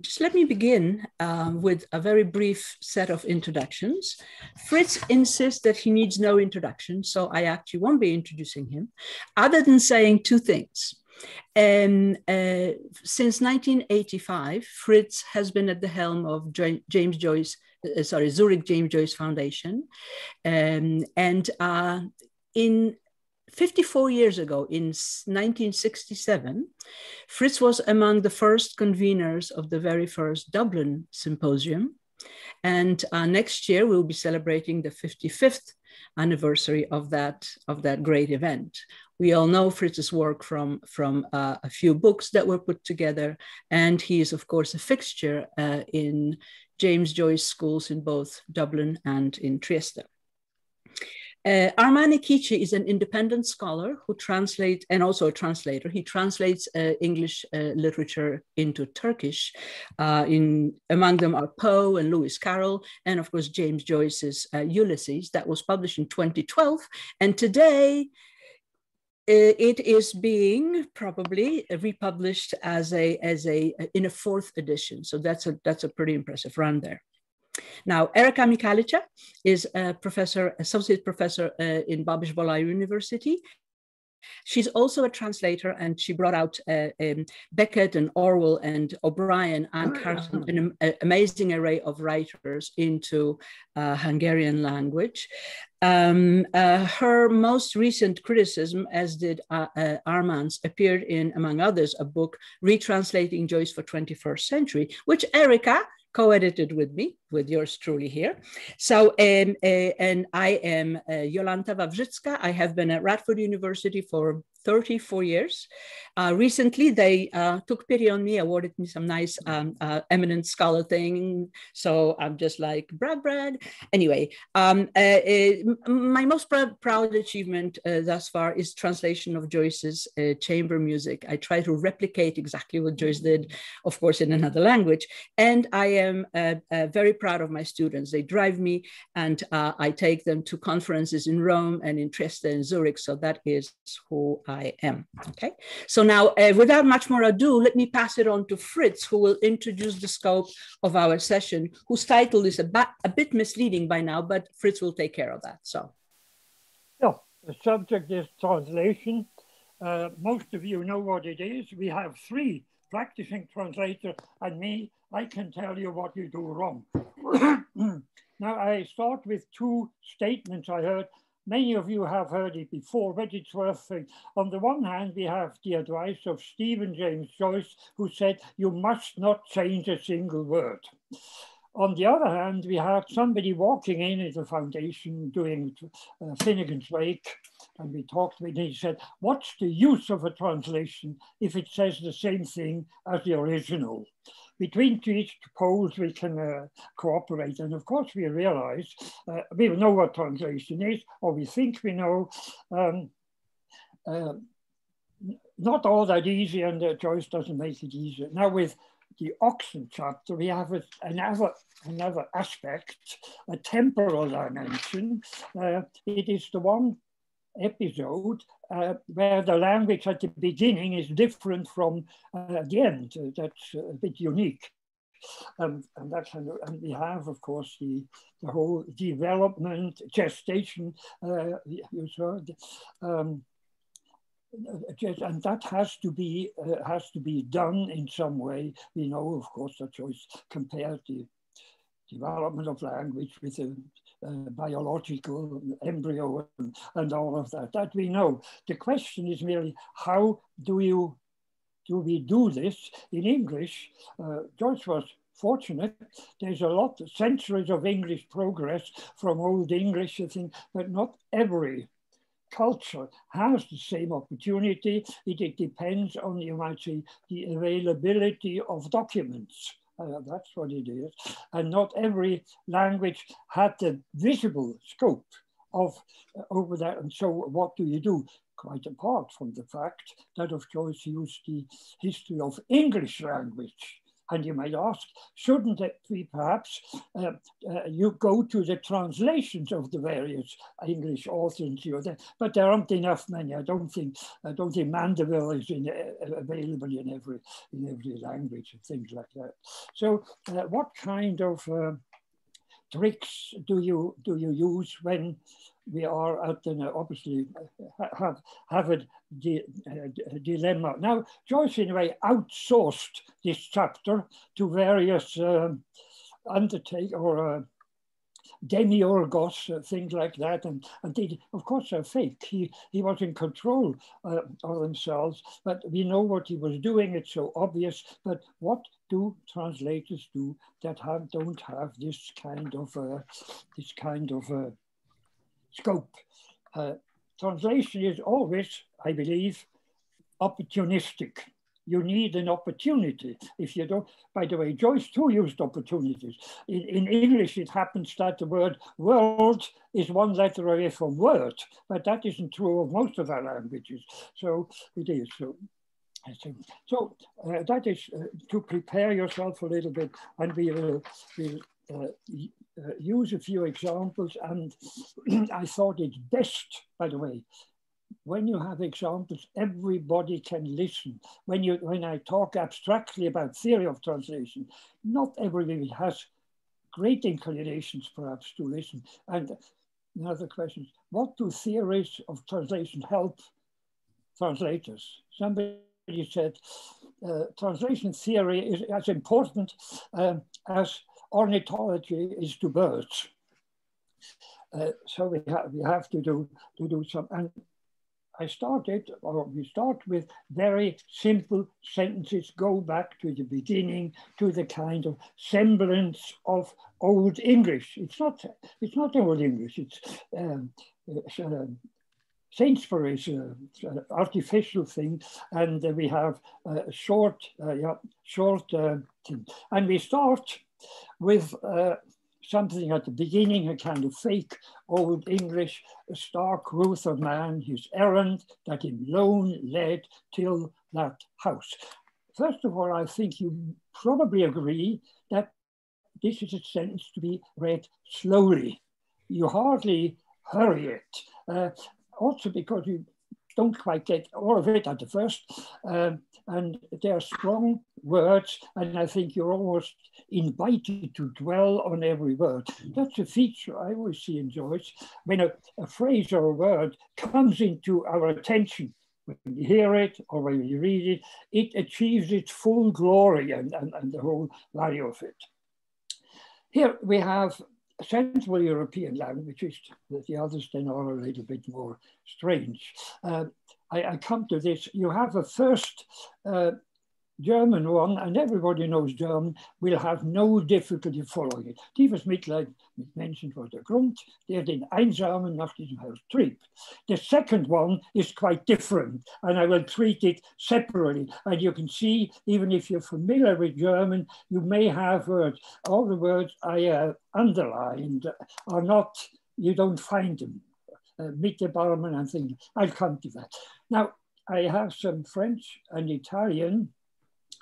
just let me begin uh, with a very brief set of introductions. Fritz insists that he needs no introduction, so I actually won't be introducing him, other than saying two things. And uh, since 1985, Fritz has been at the helm of James Joyce, uh, sorry, Zurich James Joyce Foundation. Um, and uh, in 54 years ago, in 1967, Fritz was among the first conveners of the very first Dublin Symposium. And uh, next year, we'll be celebrating the 55th anniversary of that, of that great event. We all know Fritz's work from, from uh, a few books that were put together, and he is, of course, a fixture uh, in James Joyce schools in both Dublin and in Trieste. Uh, Armağan Ekici is an independent scholar who translates, and also a translator. He translates uh, English uh, literature into Turkish. Uh, in among them are Poe and Lewis Carroll, and of course James Joyce's uh, Ulysses, that was published in 2012. And today, uh, it is being probably republished as a as a in a fourth edition. So that's a that's a pretty impressive run there. Now, Erika Mihálycsa is a professor, associate professor uh, in Babeș-Bolyai University. She's also a translator, and she brought out uh, um, Beckett and Orwell and O'Brien and Carson, an uh, amazing array of writers into uh, Hungarian language. Um, uh, her most recent criticism, as did uh, uh, Armağan's, appeared in, among others, a book, Retranslating Joyce for 21st Century, which Erika co-edited with me, with yours truly here. So, um, uh, and I am uh, Jolanta Wawrzycka. I have been at Radford University for 34 years. Uh, recently, they uh, took pity on me, awarded me some nice um, uh, eminent scholar thing. So I'm just like, brag, brag. Anyway, um, uh, uh, my most pr proud achievement uh, thus far is translation of Joyce's chamber music. I try to replicate exactly what Joyce did, of course, in another language. And I am very proud of my students. They drive me and I take them to conferences in Rome and in Trieste and Zurich. So that is who I I am. Okay, so now uh, without much more ado, let me pass it on to Fritz, who will introduce the scope of our session, whose title is a, a bit misleading by now, but Fritz will take care of that. So, yeah, the subject is translation. Uh, most of you know what it is. We have three practicing translator and me. I can tell you what you do wrong. now I start with two statements I heard Many of you have heard it before, but it's worth it. On the one hand, we have the advice of Stephen James Joyce, who said, you must not change a single word. On the other hand, we had somebody walking in at the foundation doing uh, Finnegans Wake, and we talked with him. He said, What's the use of a translation if it says the same thing as the original? between each poles we can uh, cooperate. And of course we realize, uh, we know what translation is, or we think we know, um, uh, not all that easy and uh, Joyce doesn't make it easier. Now with the Oxen chapter, we have a, another, another aspect, a temporal dimension. Uh, it is the one episode uh, where the language at the beginning is different from uh, the end. Uh, that's a bit unique. Um, and that's and we have, of course, the the whole development, gestation. Uh, you saw, um, and that has to be uh, has to be done in some way. We know, of course, that Joyce compared the development of language with the uh, biological embryo and, and, all of that. That we know. The question is merely how do you do we do this in English? Uh, Joyce was fortunate. There's a lot, of centuries of English progress from Old English, I think, but not every culture has the same opportunity. It, it depends on, you might say, the availability of documents. Uh, that's what it is. And not every language had the visible scope of uh, over that. And so what do you do? Quite apart from the fact that of course you use the history of English language And you might ask, shouldn't it be perhaps uh, uh, you go to the translations of the various English authors? You know, but there aren't enough many. I don't think I don't think Mandeville is in, uh, available in every in every language and things like that. So, uh, what kind of uh, tricks do you do you use when we are at an obviously have have a, a, dilemma now. Joyce in a way outsourced this chapter to various um, undertake or uh, demiurgos, uh, things like that, and, and they, of course, are fake. He, he was in control uh, of themselves, but we know what he was doing. It's so obvious. But what do translators do that have don't have this kind of uh, this kind of uh, scope. Uh, translation is always, I believe, opportunistic. You need an opportunity. If you don't, by the way, Joyce too used opportunities. In, in English, it happens that the word world is one letter away from word, but that isn't true of most of our languages. So it is. So so uh, that is uh, to prepare yourself a little bit, and we will, uh, use a few examples. And I thought it's best, by the way, when you have examples, everybody can listen. When you when I talk abstractly about theory of translation, not everybody has great inclinations perhaps to listen. And another question, what do theories of translation help translators? Somebody said uh, translation theory is as important um, as ornithology is to birds. Uh, so we have we have to do to do some and I started or we start with very simple sentences go back to the beginning to the kind of semblance of old English it's not it's not old English it's, um, it's Sainsbury is an artificial thing, and uh, we have a short, uh, yeah, short uh. And we start with uh, something at the beginning, a kind of fake old English, a stark ruth of man, his errand that him lone led till that house. First of all, I think you probably agree that this is a sentence to be read slowly. You hardly hurry it. Uh, also because you don't quite get all of it at the first. Um, and they're strong words, and I think you're almost invited to dwell on every word. That's a feature I always see in Joyce. When a, a phrase or a word comes into our attention, when you hear it or when you read it, it achieves its full glory and, and, and the whole value of it. Here we have Central European languages, the others then are a little bit more strange. Uh, I, I, come to this, you have a first uh, German one, and everybody knows German, will have no difficulty following it. Die was Mitleid mit Menschen vor Grund, der den Einsamen nach diesem Haus trieb. The second one is quite different, and I will treat it separately. And you can see, even if you're familiar with German, you may have words. All the words I uh, underlined are not, you don't find them. Uh, Mittebarmen and things. I'll come to that. Now, I have some French and Italian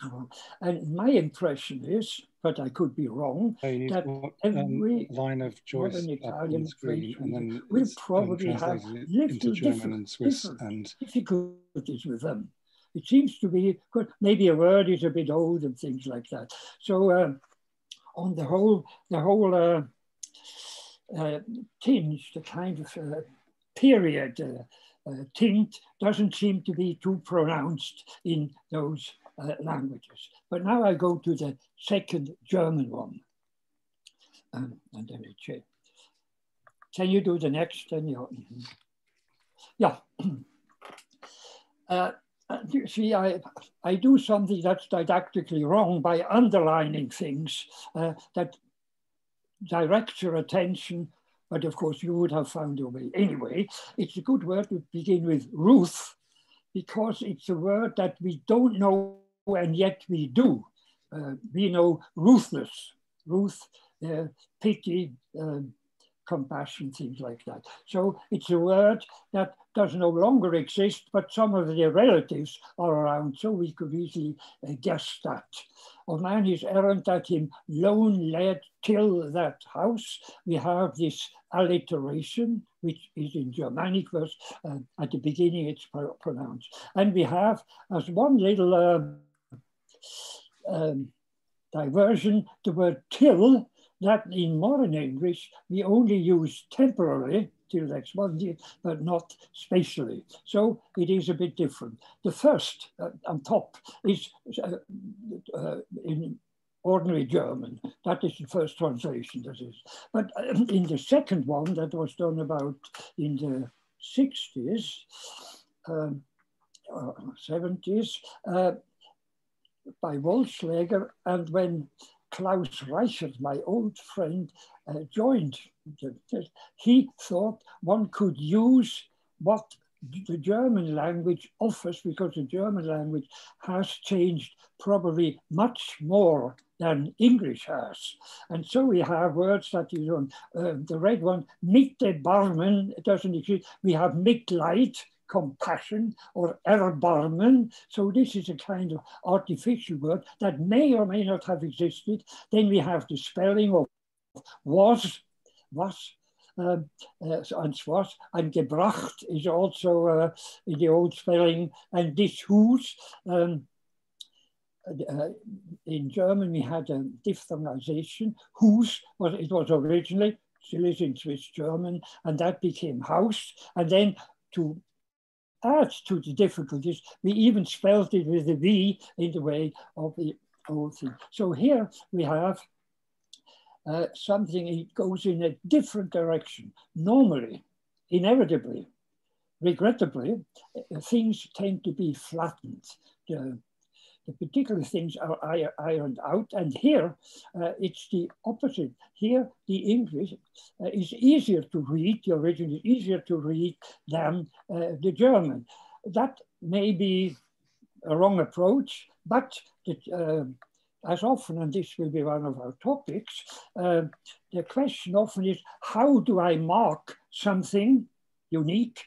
uh, and my impression is, but I could be wrong, that what, every um, line of Joyce Italian screen, and then will probably have little German and Swiss and difficulties with them. It seems to be maybe a word is a bit old and things like that. So uh, on the whole, the whole uh, uh, tinge, the kind of uh, period uh, uh, tint doesn't seem to be too pronounced in those uh, languages. But now I go to the second German one. Um, and then. Can you do the next? Then you, yeah. uh, you see, I, I do something that's didactically wrong by underlining things uh, that direct your attention, but of course you would have found your way anyway. It's a good word to begin with Ruth, because it's a word that we don't know and yet we do. Uh, we know ruthless, ruth, uh, pity, uh, compassion, things like that. So it's a word that does no longer exist, but some of the relatives are around, so we could easily uh, guess that. O man is errant at him, lone led till that house. We have this alliteration, which is in Germanic verse, uh, at the beginning it's pronounced. And we have as one little um, um, diversion, the word till, that in modern English, we only use temporarily till next Monday, but not spatially. So it is a bit different. The first uh, on top is uh, uh, in ordinary German. That is the first translation, that is. But uh, in the second one that was done about in the 60s, um, 70s, uh, by Wollschläger, and when Klaus Reichert, my old friend, uh, joined. He thought one could use what the German language offers because the German language has changed probably much more than English has. And so we have words that you don't, uh, the red one, Mittebarmen doesn't exist. We have Mitleid, compassion or erbarmen. So this is a kind of artificial word that may or may not have existed. Then we have the spelling of was, was, um, uh, and was, and gebracht is also uh, in the old spelling, and this whose. Um, uh, in German, we had a diphthongization. Whose was it was originally still is in Swiss German, and that became house. And then to adds to the difficulties. We even spelled it with a V in the way of the old thing. So here we have uh, something, it goes in a different direction. Normally, inevitably, regrettably, uh, things tend to be flattened. The particular things are ironed out. And here, uh, it's the opposite. Here, the English uh, is easier to read, the original is easier to read than uh, the German. That may be a wrong approach, but the, uh, as often, and this will be one of our topics, uh, the question often is, how do I mark something unique?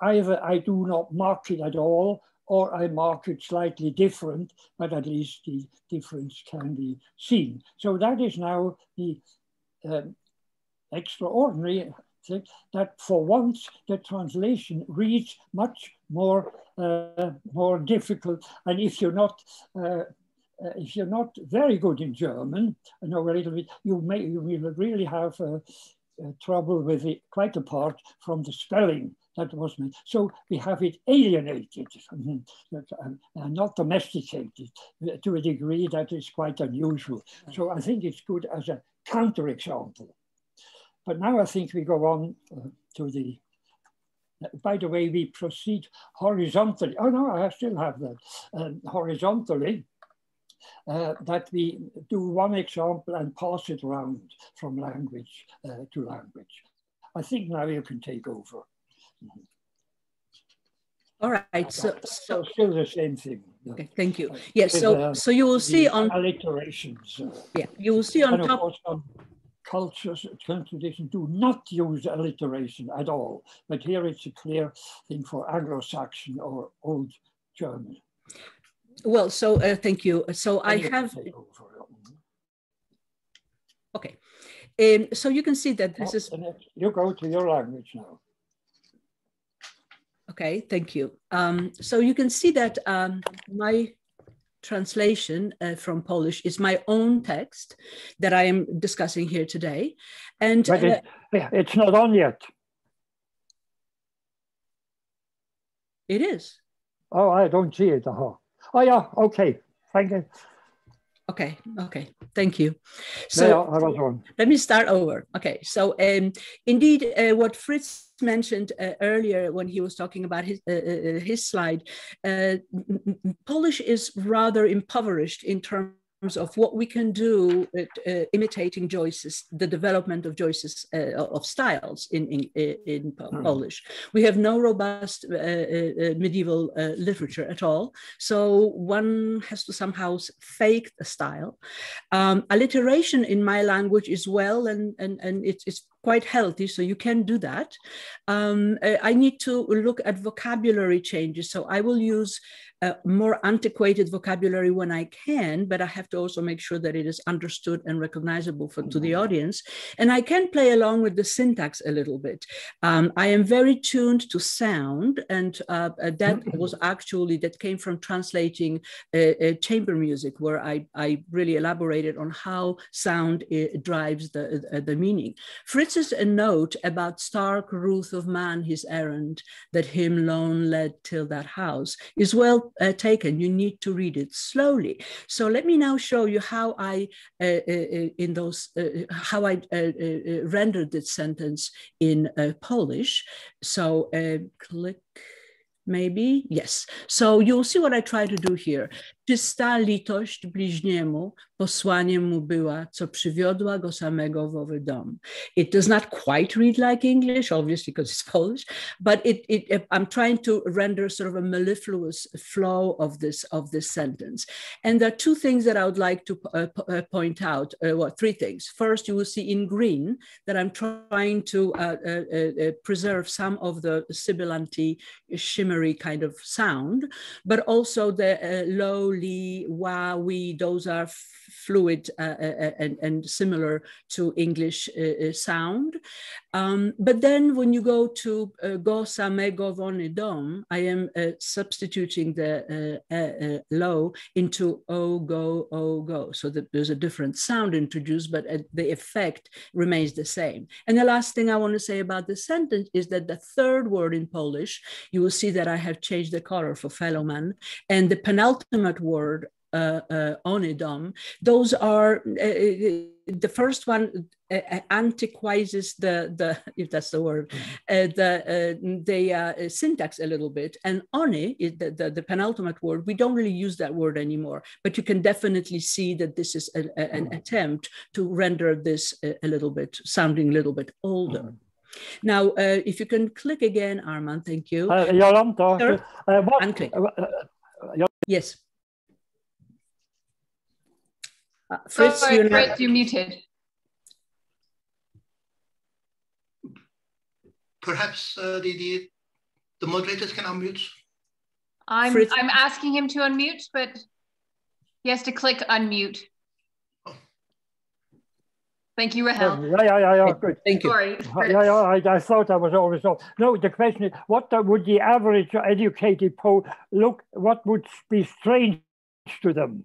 Either I do not mark it at all, or I mark it slightly different, but at least the difference can be seen. So that is now the um, extraordinary thing that for once the translation reads much more, uh, more difficult. And if you're not, uh, uh, if you're not very good in German, I know a little bit, you may you will really have uh, uh, trouble with it, quite apart from the spelling that was made. So we have it alienated, and not domesticated to a degree that is quite unusual. So I think it's good as a counterexample. But now I think we go on uh, to the, by the way, we proceed horizontally. Oh no, I still have that. Um, horizontally, uh, that we do one example and pass it around from language uh, to language. I think now you can take over. All right, so, so still the same thing. Okay, thank you. Yes, so uh, so you will see on alliterations. Uh, yeah, you will see on top. Course, um, cultures, traditions do not use alliteration at all, but here it's a clear thing for Anglo-Saxon or Old German. Well, so uh, thank you. So I have. Okay, um, so you can see that this oh, is. You go to your language now. Okay, thank you. Um, so you can see that um, my translation uh, from Polish is my own text that I am discussing here today. And but it, uh, it's not on yet. It is. Oh, I don't see it. Oh, oh yeah, okay. Thank you. Okay, okay, thank you. So yeah, let me start over. Okay, so um, indeed, uh, what Fritz mentioned uh, earlier when he was talking about his, uh, uh his slide, uh, Polish is rather impoverished in terms of what we can do at, uh, imitating Joyce's, the development of Joyce's uh, of styles in, in, in mm. Polish. We have no robust uh, uh, uh medieval uh, literature at all. So one has to somehow fake the style. Um, alliteration in my language is well, and, and, and it's, it's quite healthy, so you can do that. Um, I need to look at vocabulary changes. So I will use uh, more antiquated vocabulary when I can, but I have to also make sure that it is understood and recognizable for, to the audience. And I can play along with the syntax a little bit. Um, I am very tuned to sound, and uh, uh that was actually, that came from translating uh, uh, chamber music, where I, I really elaborated on how sound uh, drives the, the meaning. Fritz's a note about stark ruth of man, his errand, that him lone led till that house, is well uh, taken. You need to read it slowly. So let me now show you how I, uh, uh, uh in those, uh, how I rendered this sentence in Polish. So click maybe yes so you'll see what i try to do here czysta litość bliźniemu posłaniem mu była, co przywiodła go samego w owy dom. It does not quite read like English, obviously because it's Polish, but it, it, I'm trying to render sort of a mellifluous flow of this, of this sentence. And there are two things that I would like to uh, uh, point out, uh, well, three things. First, you will see in green that I'm trying to uh, uh, uh, preserve some of the sibilanty, shimmery kind of sound, but also the low li, wa, we, those are fluid uh, uh, uh, and, and, similar to English sound. Um, but then when you go to me, go, von, dom, I am substituting the low into o, go, o, go. So that there's a different sound introduced, but the effect remains the same. And the last thing I want to say about the sentence is that the third word in Polish, you will see that I have changed the color for fellow man. And the penultimate word uh, uh, onidom, those are uh, uh the first one uh, uh, antiquizes the the if that's the word mm-hmm. the the syntax a little bit, and oni is the, the, the penultimate word. We don't really use that word anymore, but you can definitely see that this is a, a, an mm-hmm. attempt to render this a, a, little bit sounding a little bit older. Mm. Now, uh, if you can click again, Armağan, thank you. Uh, Jolanta, sure. uh, what, yes. Uh, Fritz, Sorry, you're, Fritz, you're muted. Perhaps uh, the, the, the moderators can unmute. I'm, Fritz. I'm asking him to unmute, but he has to click unmute. Oh. Thank you, Rahel. Yeah, yeah, yeah, yeah, good. Thank you. Sorry, yeah, yeah, I, I thought I was always off. No, the question is, what would the average educated Pole look, what would be strange to them?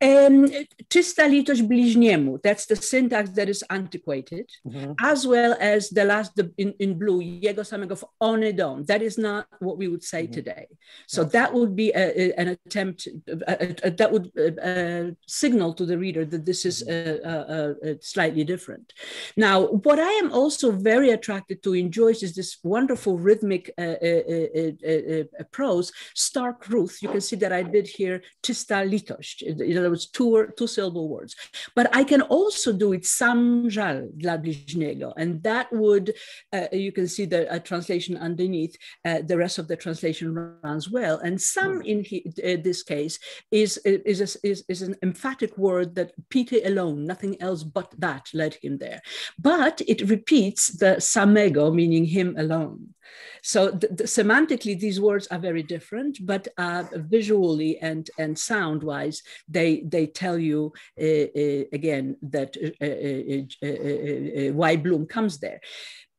Um, czysta litość bliźniemu, that's the syntax that is antiquated, mm-hmm. as well as the last the, in, in blue, jego samego onydom. That is not what we would say mm-hmm. today. So that would be a, a, an attempt, a, that would uh, signal to the reader that this is mm-hmm. slightly different. Now, what I am also very attracted to in Joyce is this wonderful rhythmic uh, uh, prose, stark Ruth. You can see that I did here, czysta litość. Other words, two, two syllable words. But I can also do it samjal dla bliźniego. And that would, uh, you can see the uh, translation underneath, uh, the rest of the translation runs well. And some hmm. in he, uh, this case is, is, a, is, is an emphatic word that Peter alone, nothing else but that led him there. But it repeats the samego, meaning him alone. So the, semantically, these words are very different, but uh, visually and, and sound-wise, they, they tell you, uh, uh, again, that uh, uh, uh, why Bloom comes there.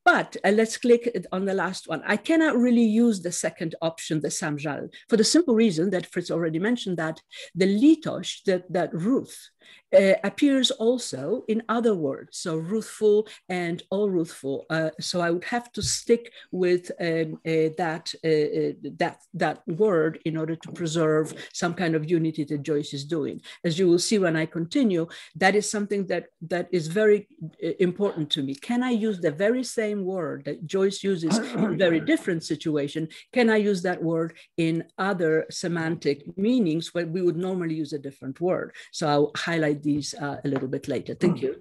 But uh, let's click on the last one. I cannot really use the second option, the samjal, for the simple reason that Fritz already mentioned that the litosh, that, that Ruth, uh, appears also in other words, so ruthful and all ruthful. Uh, so I would have to stick with um, uh, that, uh, uh, that, that word in order to preserve some kind of unity that Joyce is doing. As you will see when I continue, that is something that, that is very uh, important to me. Can I use the very same word that Joyce uses in a very different situation? Can I use that word in other semantic meanings where we would normally use a different word? So I'll highlight these uh, a little bit later. Thank you.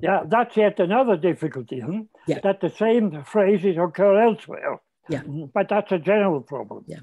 Yeah, that's yet another difficulty, hmm? yeah. that the same phrases occur elsewhere. Yeah. Mm-hmm. But that's a general problem. Yeah.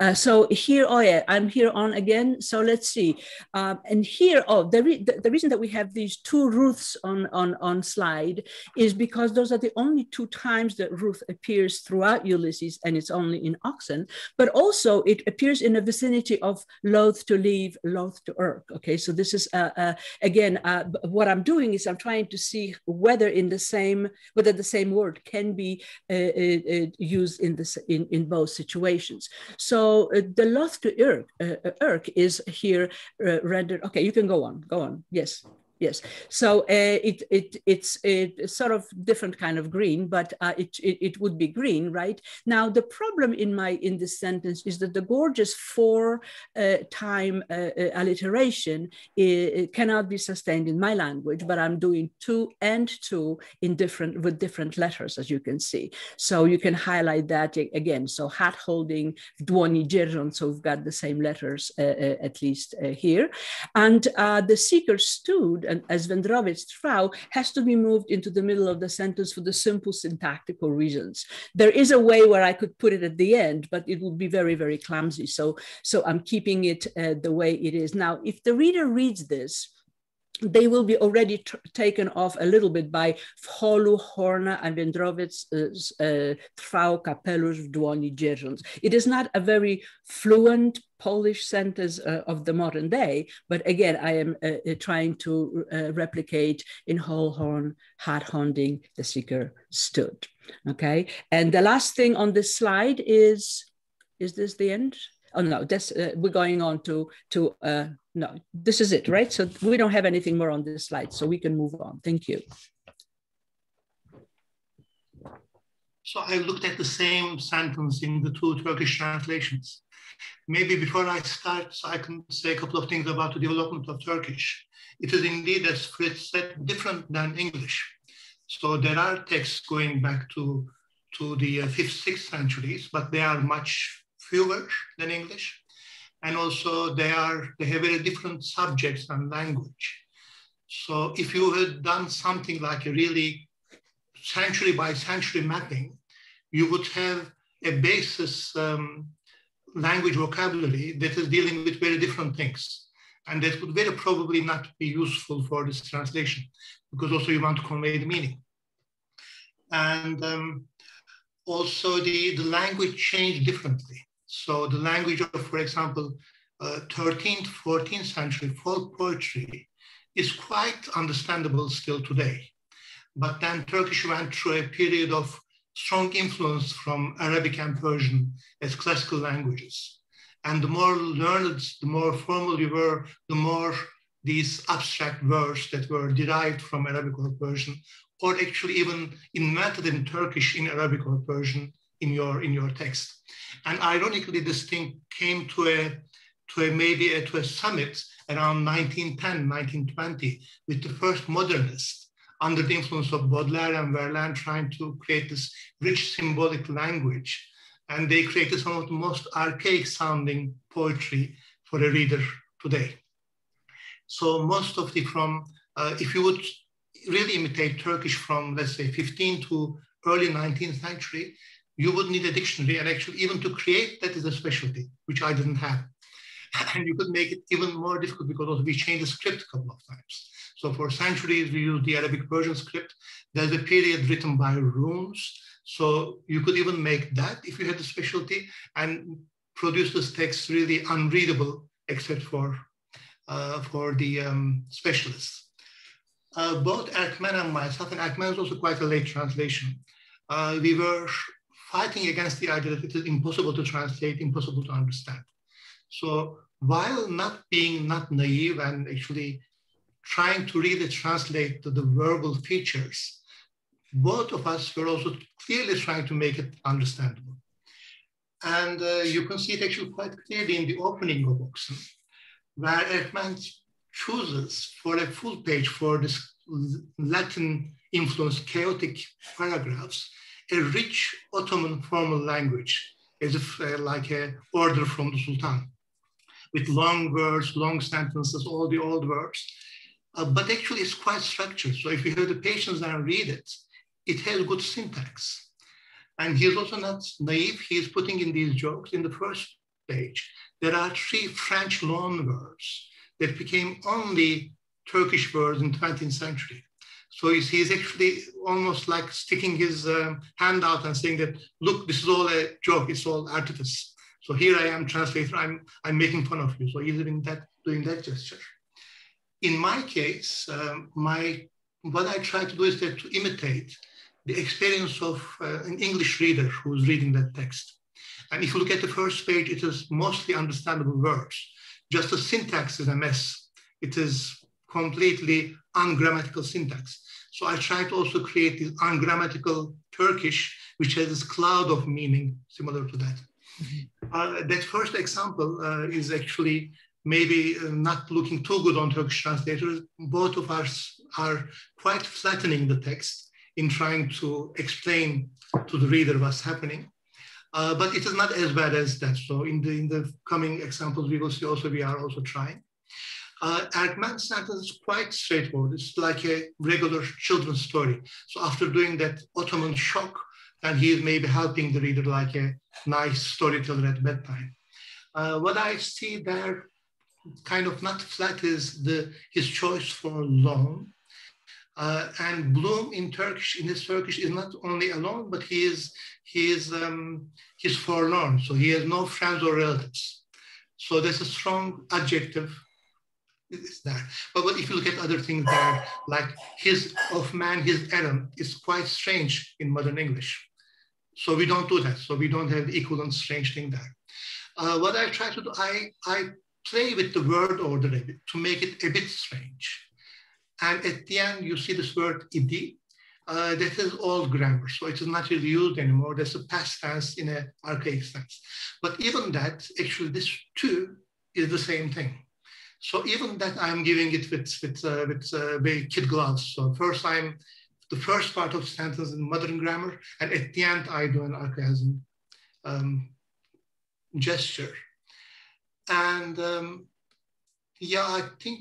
Uh, so here, oh yeah, I'm here on again. So let's see. Um, and here, oh, the, re the, the, reason that we have these two Ruths on, on, on slide is because those are the only two times that Ruth appears throughout Ulysses and it's only in Oxen, but also it appears in the vicinity of loath to leave, loath to irk. Okay, so this is, uh, uh, again, uh, what I'm doing is I'm trying to see whether in the same, whether the same word can be uh, uh, used in, this, in, in both situations. So uh, the loth to irk, uh, irk is here uh, rendered. Okay, you can go on. Go on. Yes yes. So uh, it, it, it's, a sort of different kind of green, but uh, it, it, it, would be green, right? Now, the problem in my, in this sentence is that the gorgeous four uh, time uh, uh, alliteration it, cannot be sustained in my language, but I'm doing two and two in different, with different letters, as you can see. So you can highlight that again. So hat holding, dłoni dzierżąc, so we've got the same letters uh, at least here. And the seeker stood and as Wędrowiec Frau has to be moved into the middle of the sentence for the simple syntactical reasons. There is a way where I could put it at the end, but it would be very, very clumsy. So, so I'm keeping it uh, the way it is. Now, if the reader reads this, they will be already taken off a little bit by wholu, horna, a wędrowiec uh, trwał kapelusz w dłoni. It is not a very fluent Polish sentence uh, of the modern day, but again, I am uh, uh trying to uh, replicate in whole horn, hard hounding, the seeker stood. Okay, and the last thing on this slide is, is this the end? Oh no, this, uh, we're going on to, to uh, no, this is it, right? So we don't have anything more on this slide, so we can move on. Thank you. So I looked at the same sentence in the two Turkish translations. Maybe before I start, so I can say a couple of things about the development of Turkish. It is indeed, as Fritz said, different than English. So there are texts going back to, to the uh, fifth, sixth centuries, but they are much fewer than English. And also they are, they have very different subjects and language. So if you had done something like a really century by century mapping, you would have a basis um, language vocabulary that is dealing with very different things. And that would very probably not be useful for this translation because also you want to convey the meaning. And um, also the, the language changed differently. So the language of, for example, uh, 13th, 14th century folk poetry is quite understandable still today. But then Turkish went through a period of strong influence from Arabic and Persian as classical languages. And the more learned, the more formal you were, the more these abstract words that were derived from Arabic or Persian, or actually even invented in Turkish in Arabic or Persian in your, in your text. And ironically, this thing came to a, to a maybe a, to a summit around 1910, 1920, with the first modernists under the influence of Baudelaire and Verlaine trying to create this rich symbolic language. And they created some of the most archaic sounding poetry for a reader today. So most of the from, uh, if you would really imitate Turkish from, let's say, 15 to early 19th century, you would need a dictionary and actually even to create that is a specialty, which I didn't have. And you could make it even more difficult because also we changed the script a couple of times. So for centuries, we used the Arabic Persian script. There's a period written by runes. So you could even make that if you had the specialty and produce this text really unreadable except for, uh, for the um, specialists. Uh, both Erkmen and myself, and Erkmen is also quite a late translation. Uh, we were fighting against the idea that it is impossible to translate, impossible to understand. So while not being not naive and actually trying to really translate the verbal features, both of us were also clearly trying to make it understandable. And uh, you can see it actually quite clearly in the opening of Oxen, where Erkmen chooses for a full page for this Latin influenced chaotic paragraphs, a rich Ottoman formal language, as if uh, like a order from the Sultan, with long words, long sentences, all the old words. Uh, but actually it's quite structured. So if you have the patience and read it, it has good syntax. And he's also not naive. He is putting in these jokes. In the first page, there are three French loan words that became only Turkish words in 20th century. So he's, he's actually almost like sticking his um, hand out and saying that, look, this is all a joke, it's all artifice. So here I am, translator, I'm, I'm making fun of you. So he's doing that, doing that gesture. In my case, um, my, what I try to do is that to imitate the experience of uh, an English reader who's reading that text. And if you look at the first page, it is mostly understandable words. Just the syntax is a mess. It is completely ungrammatical syntax. So I try to also create this ungrammatical Turkish, which has this cloud of meaning similar to that. Mm-hmm. Uh, that first example uh, is actually maybe uh, not looking too good on Turkish translators. Both of us are quite flattening the text in trying to explain to the reader what's happening. Uh, but it is not as bad as that. So in the, in the coming examples, we will see also we are also trying. Uh, Erkmen's sentence is quite straightforward. It's like a regular children's story. So after doing that Ottoman shock, and he is maybe helping the reader like a nice storyteller at bedtime. Uh, what I see there kind of not flat is the his choice for loan. Uh, and Bloom in Turkish, in his Turkish, is not only alone, but he is he is um, he's forlorn. So he has no friends or relatives. So there's a strong adjective is there. But, if you look at other things there, like his of man, his Adam, is quite strange in modern English. So we don't do that. So we don't have equivalent strange thing there. Uh, what I try to do, I, I play with the word order a bit to make it a bit strange. And at the end, you see this word idi. Uh, that is old grammar, so it is not really used anymore. There's a past tense in an archaic sense. But even that, actually, this too is the same thing. So even that I'm giving it with, with, uh, with uh, very kid gloves. So first I'm the first part of sentence in modern grammar, and at the end I do an archaism um, gesture. And um, yeah, I think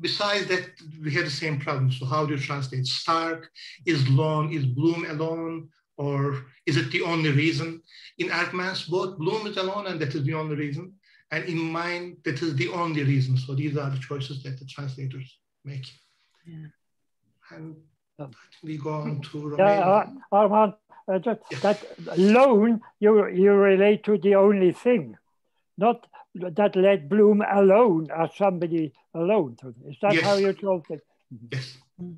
besides that, we had the same problem. So how do you translate stark? Is long, is bloom alone? Or is it the only reason? In Erkmen's, both bloom is alone and that is the only reason. And in mind, that is the only reason. So these are the choices that the translators make. Yeah. And we go on to Romania. Yeah, uh, Armağan, uh, that, yes. that loan, you, you relate to the only thing, not that let Bloom alone as somebody alone. Is that yes. how you told it? Yes. Mm.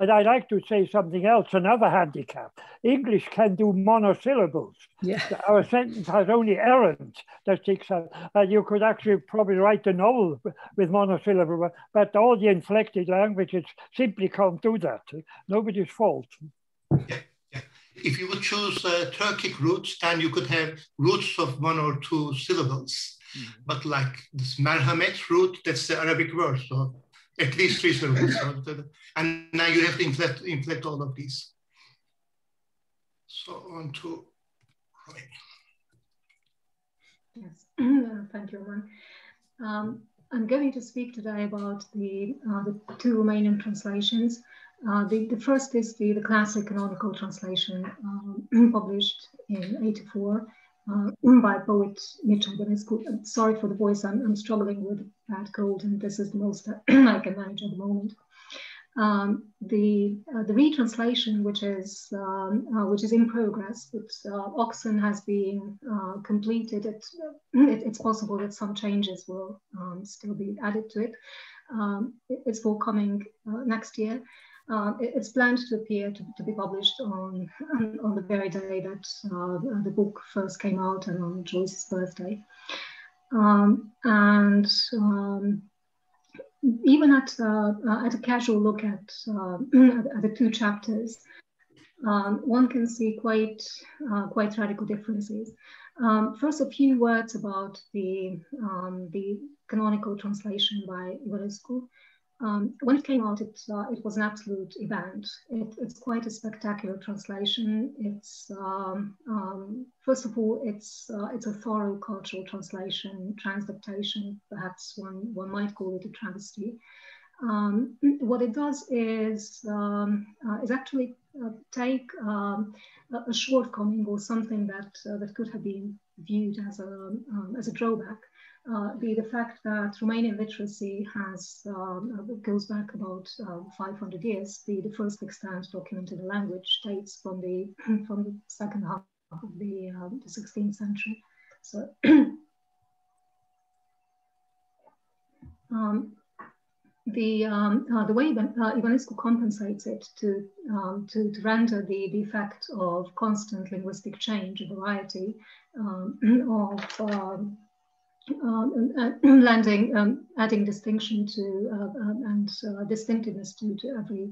And I like to say something else, another handicap. English can do monosyllables. Yeah. Our sentence has only errand that sticks out. And you could actually probably write a novel with monosyllable, but all the inflected languages simply can't do that. Nobody's fault. Yeah, yeah. If you would choose uh, Turkic roots, then you could have roots of one or two syllables. Mm -hmm. But like this merhamet root, that's the Arabic word. So at least three syllables. and now you have to inflect, inflect all of these. So on to Yes, thank you, Roman. Um, I'm going to speak today about the, uh, the two Romanian translations. Uh, the, the first is the, the classic canonical translation um, published in 84 uh, by poet Mircea Ivănescu. Sorry for the voice, I'm, I'm struggling with bad cold, and this is the most I can manage at the moment. Um, the uh, the retranslation, which is um, uh, which is in progress, but uh, Oxen has been uh, completed. It, it, it's possible that some changes will um, still be added to it. Um, it it's forthcoming uh, next year. Uh, it's planned to appear to, to, be published on on the very day that uh, the book first came out and on Joyce's birthday. Um, and um, even at uh, at a casual look at, uh, at the two chapters, um, one can see quite uh, quite radical differences. Um, first, a few words about the um, the canonical translation by Ivănescu. Um, when it came out, it, uh, it was an absolute event. It, it's quite a spectacular translation. It's um, um, first of all, it's uh, it's a thorough cultural translation, transdictation. Perhaps one one might call it a travesty. Um, what it does is um, uh, is actually uh, take um, a shortcoming or something that uh, that could have been viewed as a, as a drawback. Uh, the, the fact that Romanian literacy has um, goes back about uh, 500 years. The, the first extant documented in the language dates from the from the second half of the, um, the 16th century. So um, the um, uh, the way uh, compensates it to, um, to, to render the, the effect of constant linguistic change, a variety um, of um, um, uh, lending, um, adding distinction to uh, um, and uh, distinctiveness to, to every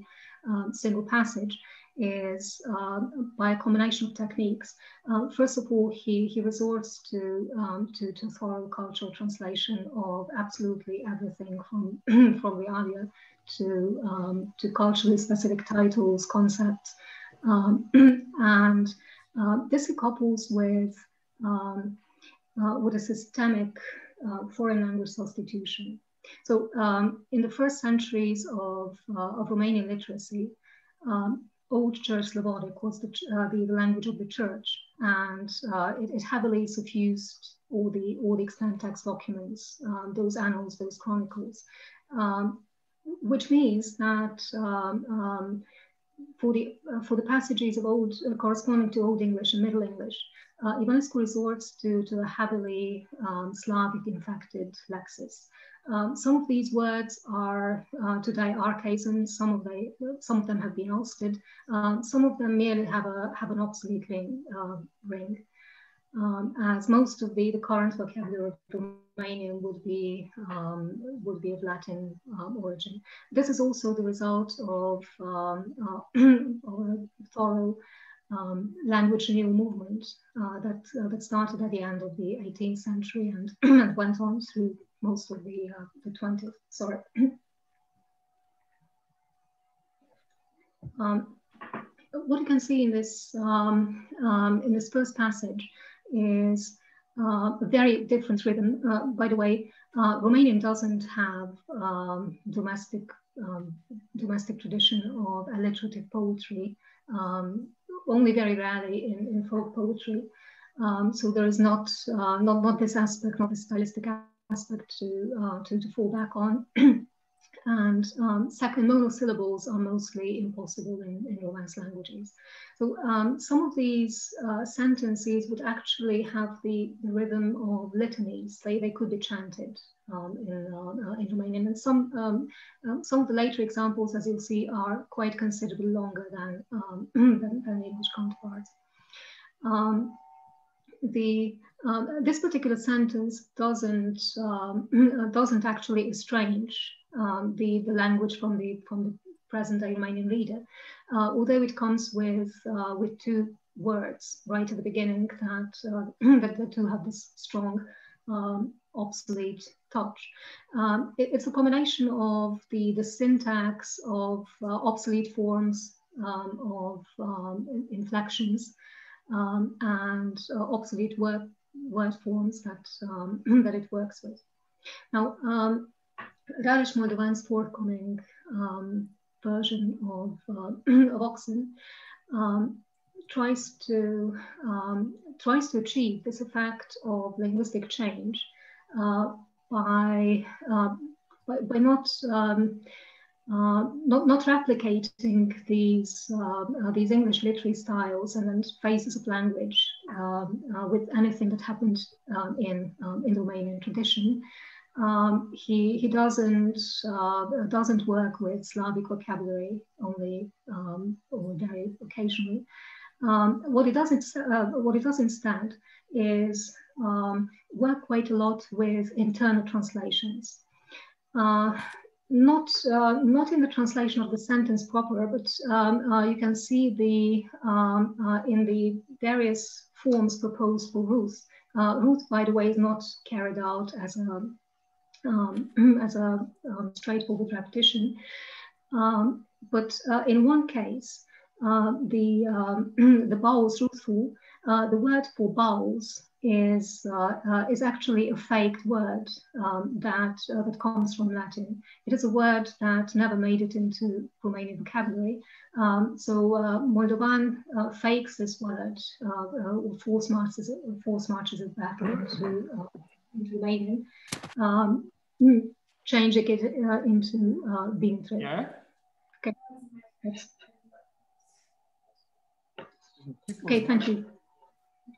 um, single passage is um, by a combination of techniques. Uh, first of all, he, he resorts to, um, to, to thorough cultural translation of absolutely everything from, from realia to, um, to culturally specific titles, concepts. Um, and uh, this he couples with, um, with a systemic uh, foreign language substitution. So um, in the first centuries of, uh, of Romanian literacy, um, Old Church Slavonic was the, uh, the, language of the church, and uh, it, it, heavily suffused all the all the extant text documents, um, those annals, those chronicles, um, which means that um for the uh, for the passages of old uh, corresponding to Old English and Middle English, uh, resorts to, to a heavily um, Slavic infected lexis. Um, some of these words are uh, today archaisms. Some of they, some of them have been ousted. Um, some of them merely have a have an obsolete ring. Uh, ring. Um, as most of the, the current vocabulary of Romanian would be um, would be of Latin um, origin. This is also the result of, um, uh, a thorough um, language renewal movement uh, that, uh, that started at the end of the 18th century and, and went on through most of the, uh, the 20th, sorry. um, what you can see in this, in this first passage is uh, a very different rhythm. Uh, by the way, uh, Romanian doesn't have um, domestic um, domestic tradition of alliterative poetry, um, only very rarely in, in folk poetry. Um, so there is not, uh, not, not this aspect, not this stylistic aspect to, uh, to, to fall back on. and um, second, monosyllables are mostly impossible in, in Romance languages. So um, some of these uh, sentences would actually have the, the, rhythm of litanies. They, they could be chanted um, in, uh, in Romanian. And some, um, um, some of the later examples, as you'll see, are quite considerably longer than, um, than, than English counterparts. The um, this particular sentence doesn't um, doesn't actually estrange um, the the language from the from the present day Romanian reader, uh, although it comes with uh, with two words right at the beginning that uh, that the two have this strong um, obsolete touch. Um, it, it's a combination of the the syntax of uh, obsolete forms um, of um, inflections um, and uh, obsolete word, word forms that, that it works with. Now, um, Radish Moldovan's forthcoming um, version of, uh, of Oxen um, tries to um, tries to achieve this effect of linguistic change uh, by, uh, by, by not um, uh, not, not replicating these, uh, uh, these English literary styles and then phases of language um, uh, with anything that happened um, in, um, in the Romanian tradition. Um, he, he doesn't, uh, doesn't work with Slavic vocabulary only um, or very occasionally. Um, what, he does what he does instead is work quite a lot with internal translations. Uh, not uh, not in the translation of the sentence proper, but um, uh, you can see the um, uh, in the various forms proposed for Ruth. Uh, Ruth, by the way, is not carried out as a um, as a um, straightforward repetition, um, but uh, in one case, uh, the um, the bowels Ruthful, the word for bowels is uh, uh, is actually a fake word um, that uh, that comes from Latin. It is a word that never made it into Romanian vocabulary. Um, so uh, Moldovan uh, fakes this word or force marches it, false marches it back into, into Romanian, um, changing it into uh, Bintre. Yeah. Okay. Okay, thank you.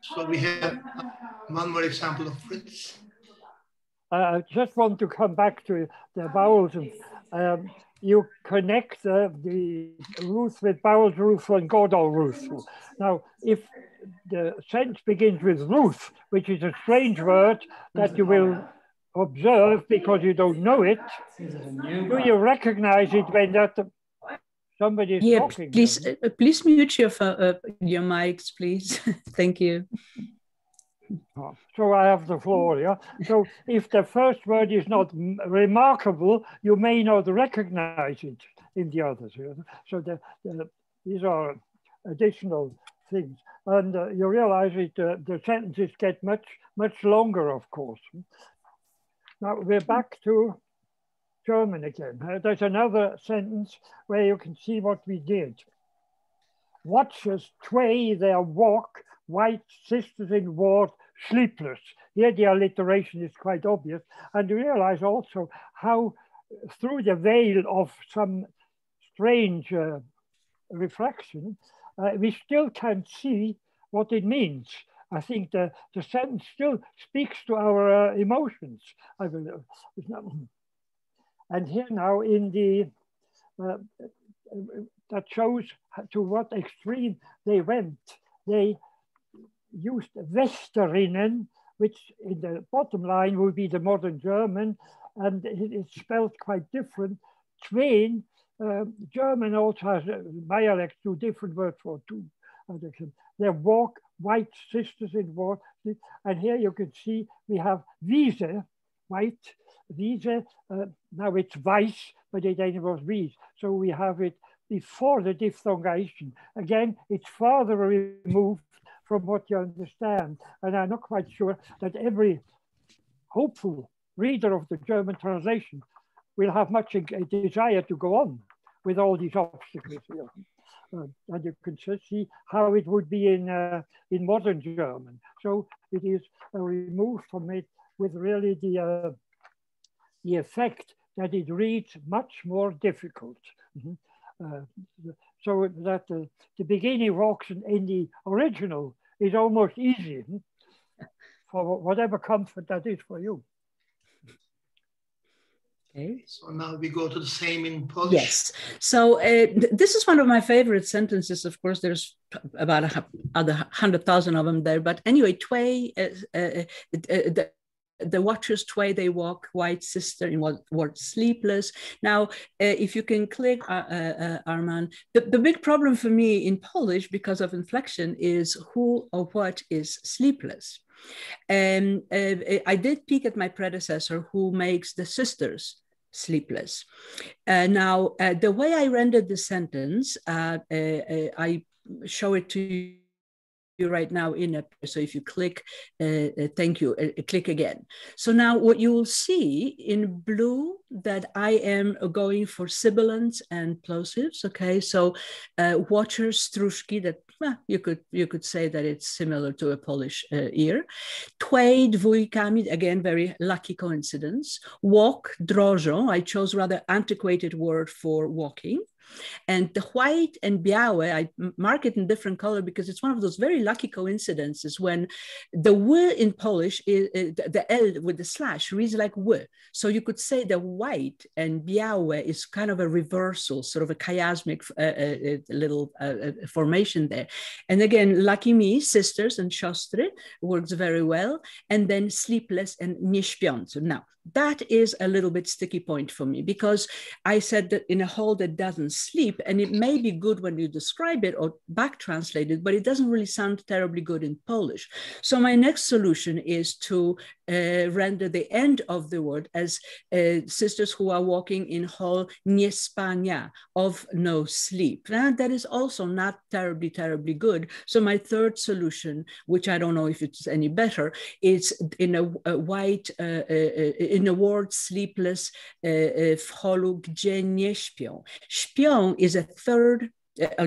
So we have one more example of Fritz. I just want to come back to the vowels. Um, you connect uh, the Ruth with vowels Ruth and Godal Ruth. Now, if the sense begins with Ruth, which is a strange word that you will observe because you don't know it, do you recognize it when that somebody is yeah, talking. Please, uh, please mute your uh, your mics, please. Thank you. Oh, so I have the floor, yeah. So if the first word is not remarkable, you may not recognize it in the others. Yeah? So the, the, these are additional things, and uh, you realize it. Uh, the sentences get much much longer, of course. Now we're back to German again. Uh, there's another sentence where you can see what we did. Watchers tway their walk, white sisters in ward, sleepless. Here the alliteration is quite obvious. And you realize also how through the veil of some strange uh, refraction, uh, we still can't see what it means. I think the, the sentence still speaks to our uh, emotions. I believe. And here now in the, uh, that shows to what extreme they went. They used Westerinnen, which in the bottom line would be the modern German, and it's spelled quite different. Twain, uh, German also has dialect, two different words for two. They walk, white sisters in war. And here you can see we have Wiese, white, Wiese, uh, now it's Weiss, but it was Wies. So we have it before the diphthongation. Again, it's farther removed from what you understand. And I'm not quite sure that every hopeful reader of the German translation will have much a desire to go on with all these obstacles here. Uh, and you can see how it would be in, uh, in modern German. So it is uh, removed from it with really the uh, the effect that it reads much more difficult. Mm -hmm. so that the, beginning rocks in the original is almost easy hmm, for whatever comfort that is for you. Okay. So now we go to the same in Polish. Yes. So uh, th this is one of my favorite sentences. Of course, there's about a other hundred thousand of them there. But anyway, Tway, uh, uh, uh the, watchers tway they walk white sister in what word sleepless. Now uh, if you can click uh, uh, uh, Armağan the, the big problem for me in polish because of inflection is who or what is sleepless. And uh, i did peek at my predecessor who makes the sisters sleepless. Uh, now the way i rendered the sentence i show it to you you right now in it. So if you click, uh, uh, thank you, uh, click again. So now what you will see in blue that I am going for sibilants and plosives. Okay, so uh, watchers, struszki, that well, you could you could say that it's similar to a Polish uh, ear. Tway, dwójkami, again, very lucky coincidence. Walk, drożą, I chose rather antiquated word for walking. And the white and białe, I mark it in different color because it's one of those very lucky coincidences when the w in Polish, is, the L with the slash reads like w. So you could say the white and białe is kind of a reversal, sort of a chiasmic uh, uh, uh little uh, uh, formation there. And again, lucky me, sisters and siostry works very well. And then sleepless and nieśpiący. Now, that is a little bit sticky point for me because I said that in a whole that doesn't sleep. And it may be good when you describe it or back translate it, but it doesn't really sound terribly good in Polish. So my next solution is to uh, render the end of the word as uh, sisters who are walking in hall niespania, of no sleep. And that is also not terribly, terribly good. So my third solution, which I don't know if it's any better, is in a, a white, uh, uh, uh in a word sleepless w holu, gdzie nie śpią. Śpią is a third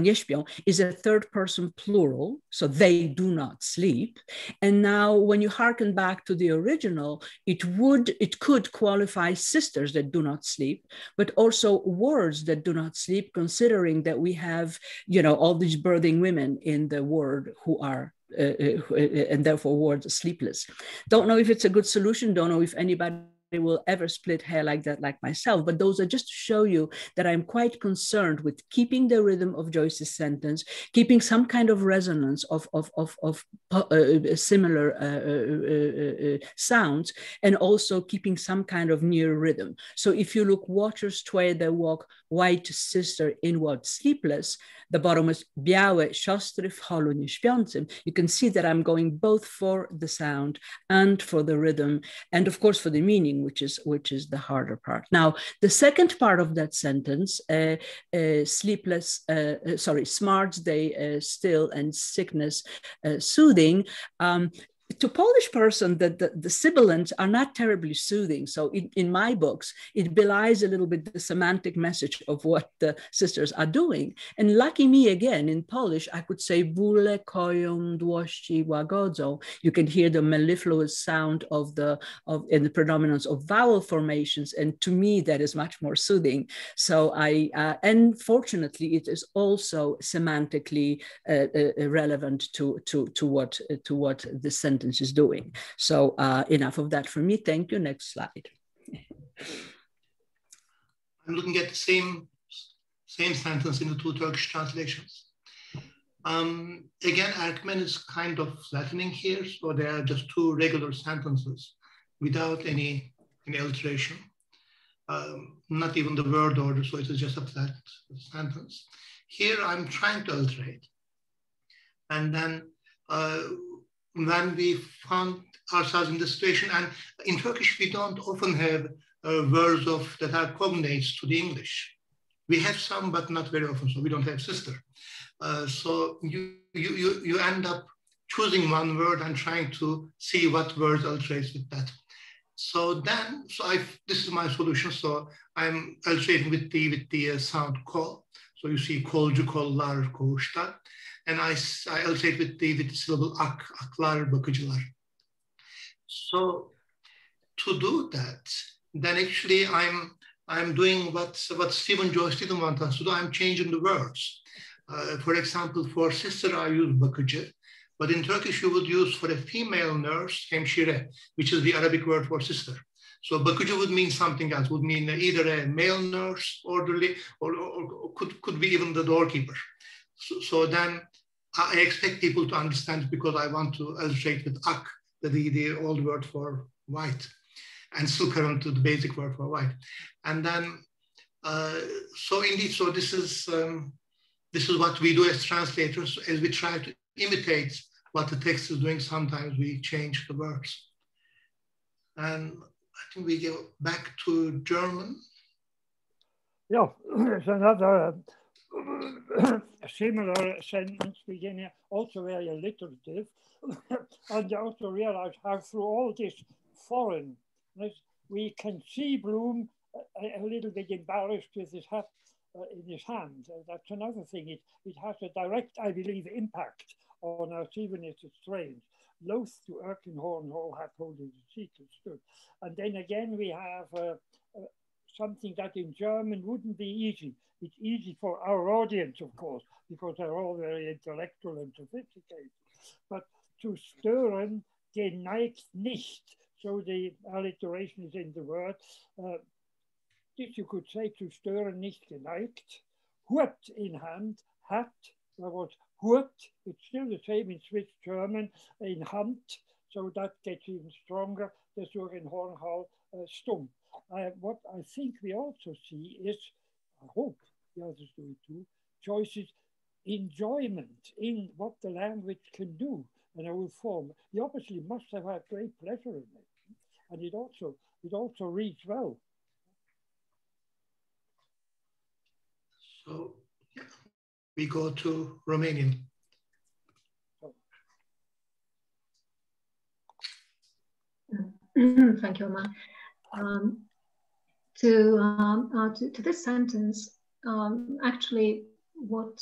nie śpią is a third person plural, so they do not sleep. And now when you hearken back to the original, it would, it could qualify sisters that do not sleep, but also words that do not sleep, considering that we have, you know, all these birthing women in the word who are uh, uh, and therefore words sleepless. Don't know if it's a good solution. Don't know if anybody will ever split hair like that, like myself. But those are just to show you that I'm quite concerned with keeping the rhythm of Joyce's sentence, keeping some kind of resonance of, of, of, of uh, uh similar uh uh, uh, uh, sounds, and also keeping some kind of near rhythm. So if you look watchers tway they walk, white sister inward sleepless, the bottom is białe siostry w holu nieśpiącym. You can see that I'm going both for the sound and for the rhythm, and of course for the meaning, which is which is the harder part. Now, the second part of that sentence, uh, uh, sleepless, uh, uh sorry, smarts day uh, still and sickness uh, soothing. Um, to Polish person, the, the, the, sibilants are not terribly soothing. So in, in my books, it belies a little bit the semantic message of what the sisters are doing. And lucky me again, in Polish, I could say bóle koją dłości łagodzą. You can hear the mellifluous sound of the, of, in the predominance of vowel formations. And to me, that is much more soothing. So I, uh, and fortunately, it is also semantically uh, uh, relevant to, to, to what, to what the sentence is doing. So uh, enough of that for me. Thank you. Next slide. I'm looking at the same, same sentence in the two Turkish translations. Um, again, Erkmen is kind of flattening here, so there are just two regular sentences without any, any alteration. Um, not even the word order, so it is just a flat sentence. Here I'm trying to alterate. And then uh, when we found ourselves in this situation. And in Turkish, we don't often have uh, words of that are cognates to the English. We have some, but not very often. So we don't have sister. Uh, so you, you, you, you end up choosing one word and trying to see what words alterates with that. So then, so I this is my solution. So I'm alterating with the with the uh, sound call. So you see kolcu kollar koğuşta and I, I alternate with the, with the syllable ak, aklar, bakıcılar. So to do that, then actually I'm, I'm doing what, what Stephen Joyce didn't want us to do. I'm changing the words. Uh, for example, for sister, I use bakıcı, but in Turkish, you would use for a female nurse, hemşire, which is the Arabic word for sister. So bakıcı would mean something else, would mean either a male nurse, orderly, or, or, or could, could be even the doorkeeper. So, so, then I expect people to understand because I want to illustrate with ak, the, the old word for white, and current to the basic word for white. And then, uh, so indeed, so this is um, this is what we do as translators, as we try to imitate what the text is doing. Sometimes we change the words. And I think we go back to German. Yeah, it's another a similar sentence beginning, also very alliterative, and also realize how through all this foreign, we can see Bloom a, a, little bit embarrassed with his hat uh, in his hand. Uh, that's another thing. It, it has a direct, I believe, impact on us, even if it's strange. Loath to Erkenhorn Hall hat holding the seat stood. And then again, we have uh, uh, something that in German wouldn't be easy. It's easy for our audience, of course, because they're all very intellectual and sophisticated. But to stören geneigt nicht, so the alliteration is in the word. Uh, you could say to stören nicht geneigt. Hut in hand, hat, there was Hut, it's still the same in Swiss German, in Hand, so that gets even stronger. Deswegen in Hornhall uh, stumm. Uh, what I think we also see is, I hope, the others do it too. Joyce is enjoyment in what the language can do and our form. He obviously must have had great pleasure in it. And it also, it also reads well. So we go to Romanian. Thank you, Omar. Um, to, um, uh, to, to, this sentence, um, actually, what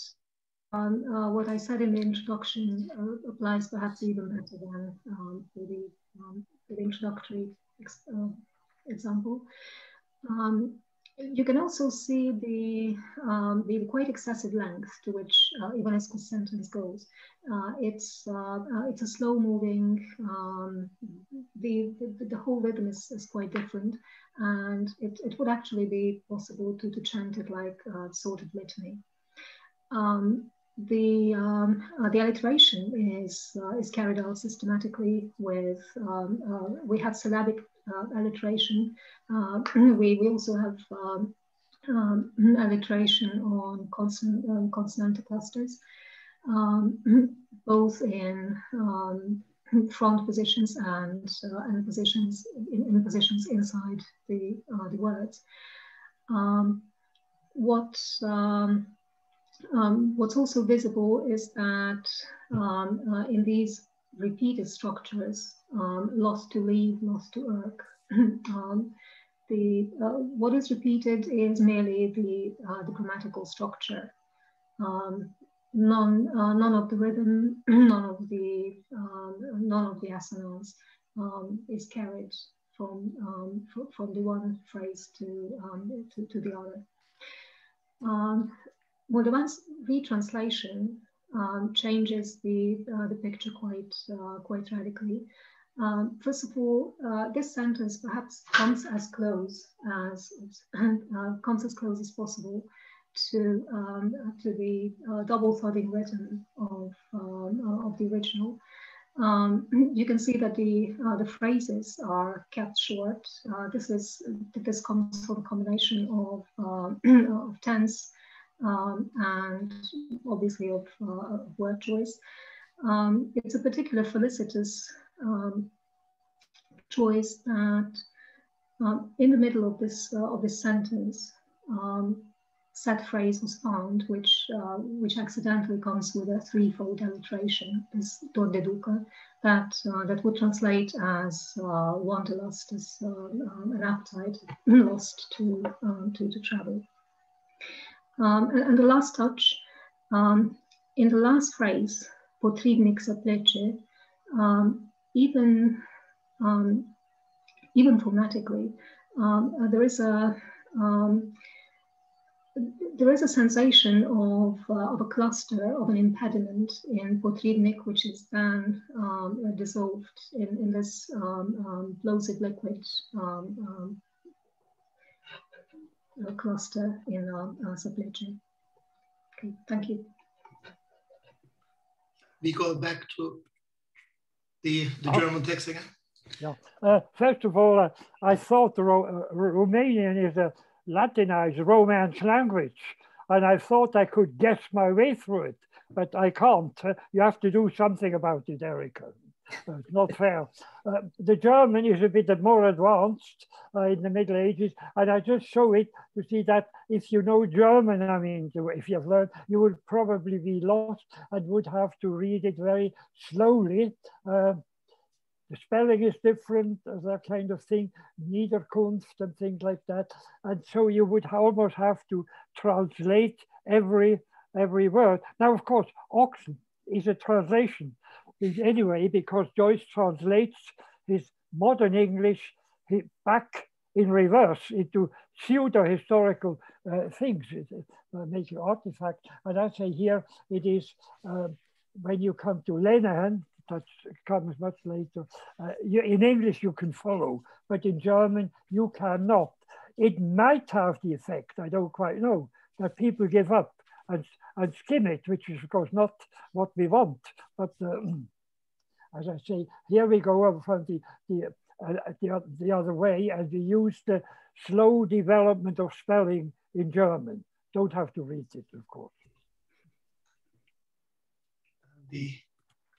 um, uh, what I said in the introduction uh, applies perhaps even better than um, the, the introductory ex uh, example. Um, you can also see the, um, the quite excessive length to which uh, Ivănescu's sentence goes. Uh, it's, uh, uh, it's a slow moving, um, the, the, the, whole rhythm is, is quite different and it, it would actually be possible to, to chant it like a sort of litany. Um, the um, uh, the alliteration is uh, is carried out systematically with um, we have syllabic alliteration. Uh, we we also have um, um, alliteration on consonant um, consonantal clusters, um, both in um, front positions and and positions in, in, positions inside the the words. what um, what's also visible is that um, uh, in these repeated structures, um, lost to leave, lost to work. um, the, uh, what is repeated is merely the, uh, the grammatical structure. Um, none, uh, none of the rhythm, none of the, um, none of the assonance is carried from, from the one phrase to, to, to, the other. Um, once retranslation um, changes the, uh, the picture quite, uh, quite radically. Um, first of all, uh, this sentence perhaps comes as close as uh, comes as close as possible to um, to the uh, double thudding rhythm of um, of the original. Um, you can see that the uh, the phrases are kept short. this is this comes from a combination of of tense um, and obviously of, uh, word choice. Um, it's a particular felicitous um, choice that um, in the middle of this uh, of this sentence, um, phrase was found, which uh, which accidentally comes with a threefold alliteration, this dor de ducă, that uh, that would translate as uh, wanderlust, as uh, um, an appetite lost to um, to to travel. Um, and, and, the last touch, um, in the last phrase, potrivnik să plece, um, even, um, even phonetically, um, uh, there is a um, there is a sensation of, uh, of a cluster of an impediment in potrivnik, which is then um, dissolved in, in this um, um, plosive liquid cluster in our, our chain. Okay, thank you. We go back to the, the oh. German text again. Yeah. Uh, first of all, uh, I thought the Ro uh, Romanian is a Latinized Romance language, and I thought I could guess my way through it, but I can't. Uh, you have to do something about it, Erika. Uh, it's not fair. Uh, the German is a bit more advanced uh, in the Middle Ages, and I just show it to see that if you know German, I mean, if you've learned, you would probably be lost and would have to read it very slowly. Uh, the spelling is different, that kind of thing, Niederkunft and things like that. And so you would almost have to translate every every word. Now, of course, oxen is a translation anyway, because Joyce translates his modern English back in reverse into pseudo-historical uh, things, uh, making artifacts. And I say here, it is uh, when you come to Lenihan, that comes much later. Uh, you, in English, you can follow, but in German, you cannot. It might have the effect, I don't quite know, that people give up and, and skim it, which is of course not what we want. But um, as I say, here we go over from the, the, uh, the, the other way and we use the slow development of spelling in German. don't have to read it, of course. The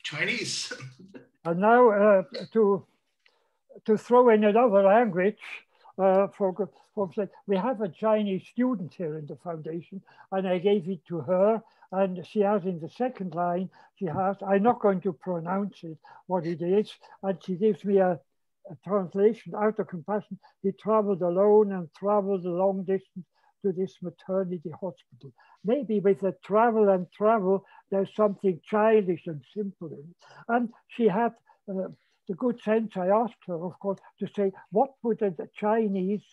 Chinese. and now uh, to to throw in another language uh, for folks we have a Chinese student here in the foundation, and I gave it to her, and she has in the second line, she has, I'm not going to pronounce it, what it is, and she gives me a, a translation out of compassion. He traveled alone and traveled a long distance to this maternity hospital. Maybe with the travel and travel, there's something childish and simple in it. And she had uh, the good sense, I asked her, of course, to say, what would the Chinese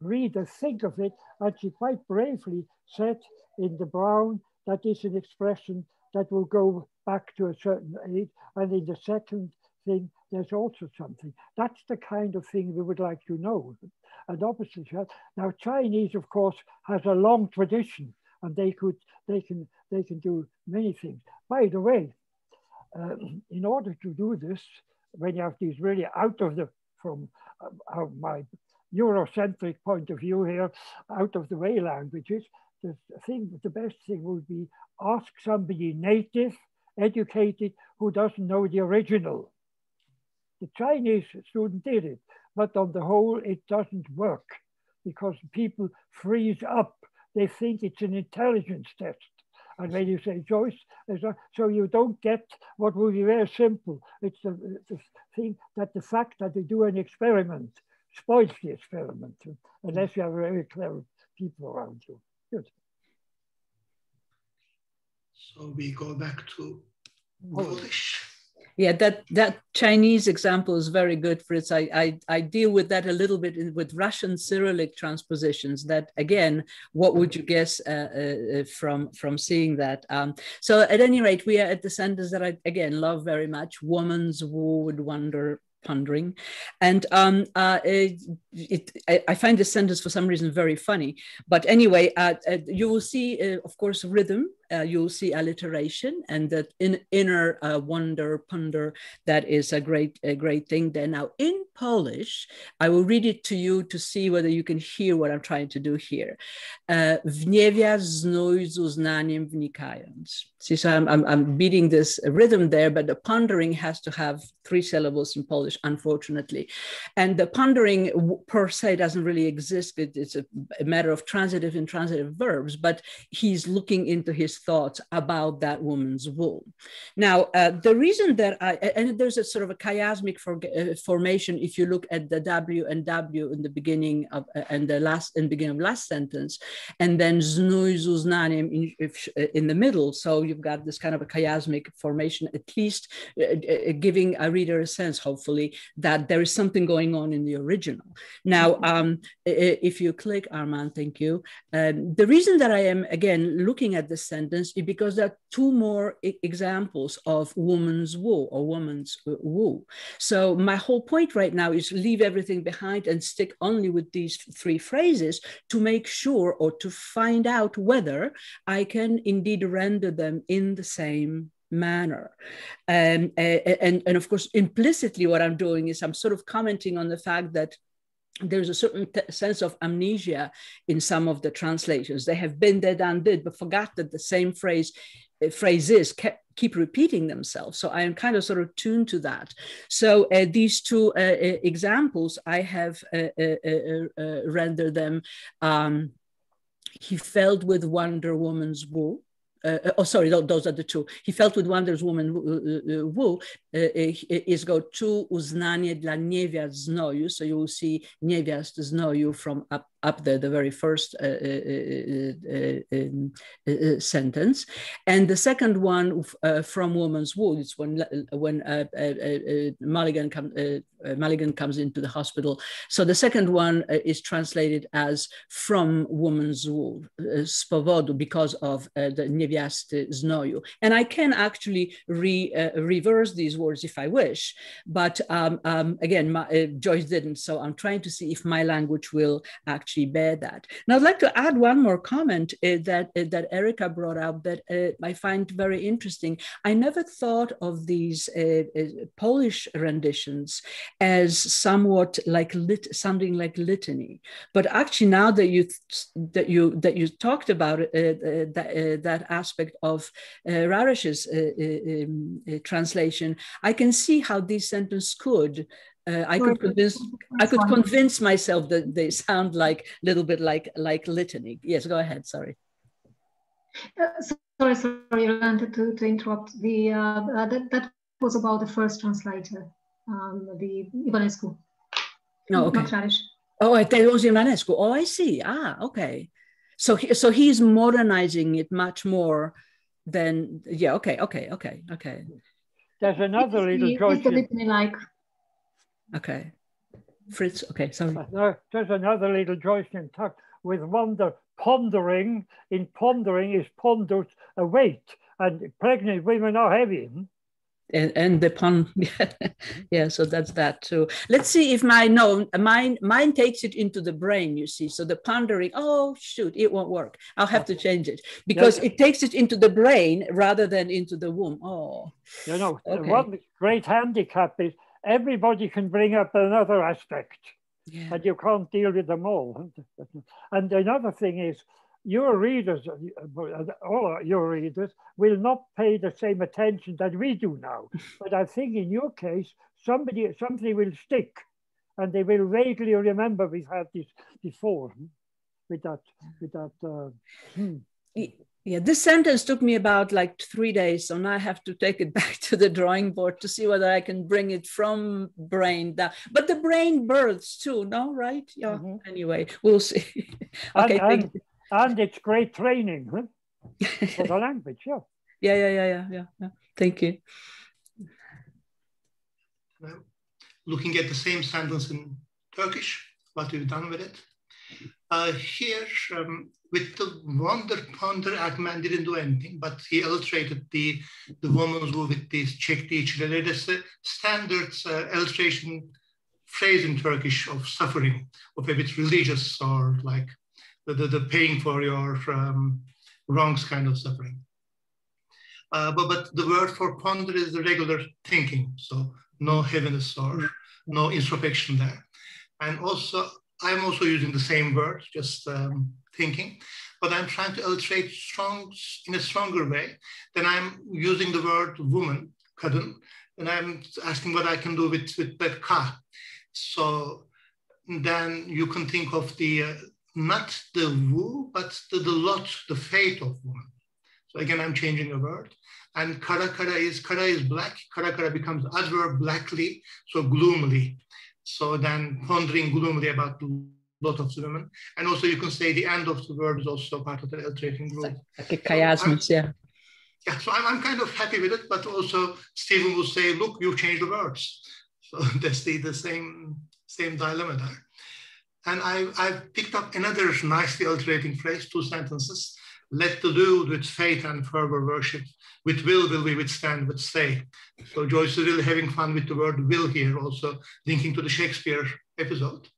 reader think of it? And she quite bravely said in the brown, that is an expression that will go back to a certain age. And in the second thing, there's also something. That's the kind of thing we would like to know. And obviously, now Chinese, of course, has a long tradition, and they could, they can, they can do many things. By the way, uh, in order to do this, when you have these really out of the, from uh, my Eurocentric point of view here, out of the way languages, the thing, the best thing would be ask somebody native, educated, who doesn't know the original. The Chinese student did it, but on the whole, it doesn't work because people freeze up. They think it's an intelligence test. And when you say Joyce, so you don't get what would be very simple. It's the, the thing that the fact that they do an experiment spoils the experiment, unless you have very clever people around you. Good. So we go back to oh. Polish. Yeah, that that Chinese example is very good, Fritz. I I, I deal with that a little bit in, with Russian Cyrillic transpositions. That again, what would you guess uh, uh, from from seeing that? Um, so at any rate, we are at the sentence that I again love very much. Woman's would wonder pondering. And um, uh, it, it, I find this sentence for some reason very funny. But anyway, uh, uh, you will see, uh, of course, rhythm uh, you'll see alliteration and that in, inner uh, wonder, ponder, that is a great, a great thing there. Now in Polish, I will read it to you to see whether you can hear what I'm trying to do here. Uh, Wniewia znój z uznaniem wnikając. See, so I'm, I'm, I'm beating this rhythm there, but the pondering has to have three syllables in Polish, unfortunately. And the pondering per se doesn't really exist. It, it's a, a matter of transitive and transitive verbs, but he's looking into his thoughts about that woman's womb. Now, uh, the reason that I, and there's a sort of a chiasmic for, uh, formation if you look at the W and W in the beginning of, uh, and the last, in beginning of last sentence, and then znój zuznanim in, uh, in the middle. So you've got this kind of a chiasmic formation, at least uh, uh, giving a reader a sense, hopefully, that there is something going on in the original. Now, um, if you click, Armağan, thank you. Um, the reason that I am, again, looking at this sentence sentence because there are two more examples of woman's woe or woman's uh, woe. So my whole point right now is leave everything behind and stick only with these three phrases to make sure or to find out whether I can indeed render them in the same manner. Um, and, and of course, implicitly, what I'm doing is I'm sort of commenting on the fact that there's a certain sense of amnesia in some of the translations. They have been there, done, did, but forgot that the same phrase uh, phrases kept, keep repeating themselves. So I am kind of sort of tuned to that. So uh, these two uh, examples, I have rendered them. Um, he felt with Wonder Woman's wool uh, oh, sorry, those are the two. He felt with Wonder Woman uh, uh, Wu is go to uznanie dla niewiast znoju. So you will see niewiast znoju from up up there, the very first uh, uh uh, uh, um, uh, uh, sentence. And the second one from Woman's Wood is when, when Mulligan, come, Mulligan comes into the hospital. So the second one is translated as from Woman's Wood, z powodu, because of the niewiasty znoju. And I can actually re, reverse these words if I wish, but um, um, again, my, Joyce didn't. So I'm trying to see if my language will actually bear that. Now, I'd like to add one more comment uh, that uh, that Erika brought up that uh, I find very interesting. I never thought of these Polish renditions as somewhat like lit, sounding like litany, but actually now that you that you that you talked about that, that aspect of uh, Rarish's translation, I can see how these sentences could uh, I could convince I could convince myself that they sound like a little bit like like litany. Yes, go ahead. Sorry. Uh, sorry, sorry, I wanted to, to interrupt. The uh, uh, that that was about the first translator, um, the Ivănescu. No, oh, okay. Oh, it was Ivănescu. Oh, I see. Ah, okay. So he, so he's modernizing it much more than yeah. Okay, okay, okay, okay. There's another little question. like Okay. Fritz, okay, sorry. No, there's another little Joycean tuck with wonder. Pondering, in pondering is pondered a weight, and pregnant women are heavy. And, and the pond, yeah, so that's that too. Let's see if my, no, mine, mine takes it into the brain, you see. So the pondering, oh, shoot, it won't work. I'll have to change it because it takes it into the brain rather than into the womb. Oh. You know, okay. one great handicap is everybody can bring up another aspect yeah. and you can't deal with them all. And another thing is, your readers, all your readers, will not pay the same attention that we do now. but I think in your case, somebody, something will stick and they will vaguely remember we've had this before with that, with that. Uh, hmm. Yeah, this sentence took me about like three days. So now I have to take it back to the drawing board to see whether I can bring it from brain down. But the brain births too, no, right? Yeah. Mm-hmm. Anyway, we'll see. okay. And, and, and, it's great training huh? for the language. Yeah. Yeah, yeah, yeah, yeah, yeah. yeah. Thank you. Looking at the same sentence in Turkish, what we've done with it. Uh, here, um, with the wonder ponder, Erkmen didn't do anything, but he illustrated the, the woman's who with this check each other. There's a standard uh, illustration phrase in Turkish of suffering, of a bit religious or like the, the, the paying for your um, wrongs kind of suffering. Uh, but, but the word for ponder is the regular thinking, so no heaviness or no introspection there. And also I'm also using the same word, just um, thinking, but I'm trying to illustrate strong in a stronger way. Then I'm using the word woman, kadın, and I'm asking what I can do with, with that ka. So then you can think of the, uh, not the woo, but the, the lot, the fate of woman. So again, I'm changing a word. And kara kara is, kara is black, kara kara becomes adverb blackly, so gloomily. So then pondering gloomily about the lot of women. And also you can say the end of the word is also part of the illustrating group. Like a chiasmus, so yeah. Yeah, so I'm, I'm kind of happy with it, but also Stephen will say, look, you've changed the words. So that's the, the same, same dilemma there. And I, I've picked up another nicely alterating phrase, two sentences. Let the do with faith and fervor worship with will will we withstand but stay. So Joyce is really having fun with the word will here, also linking to the Shakespeare episode.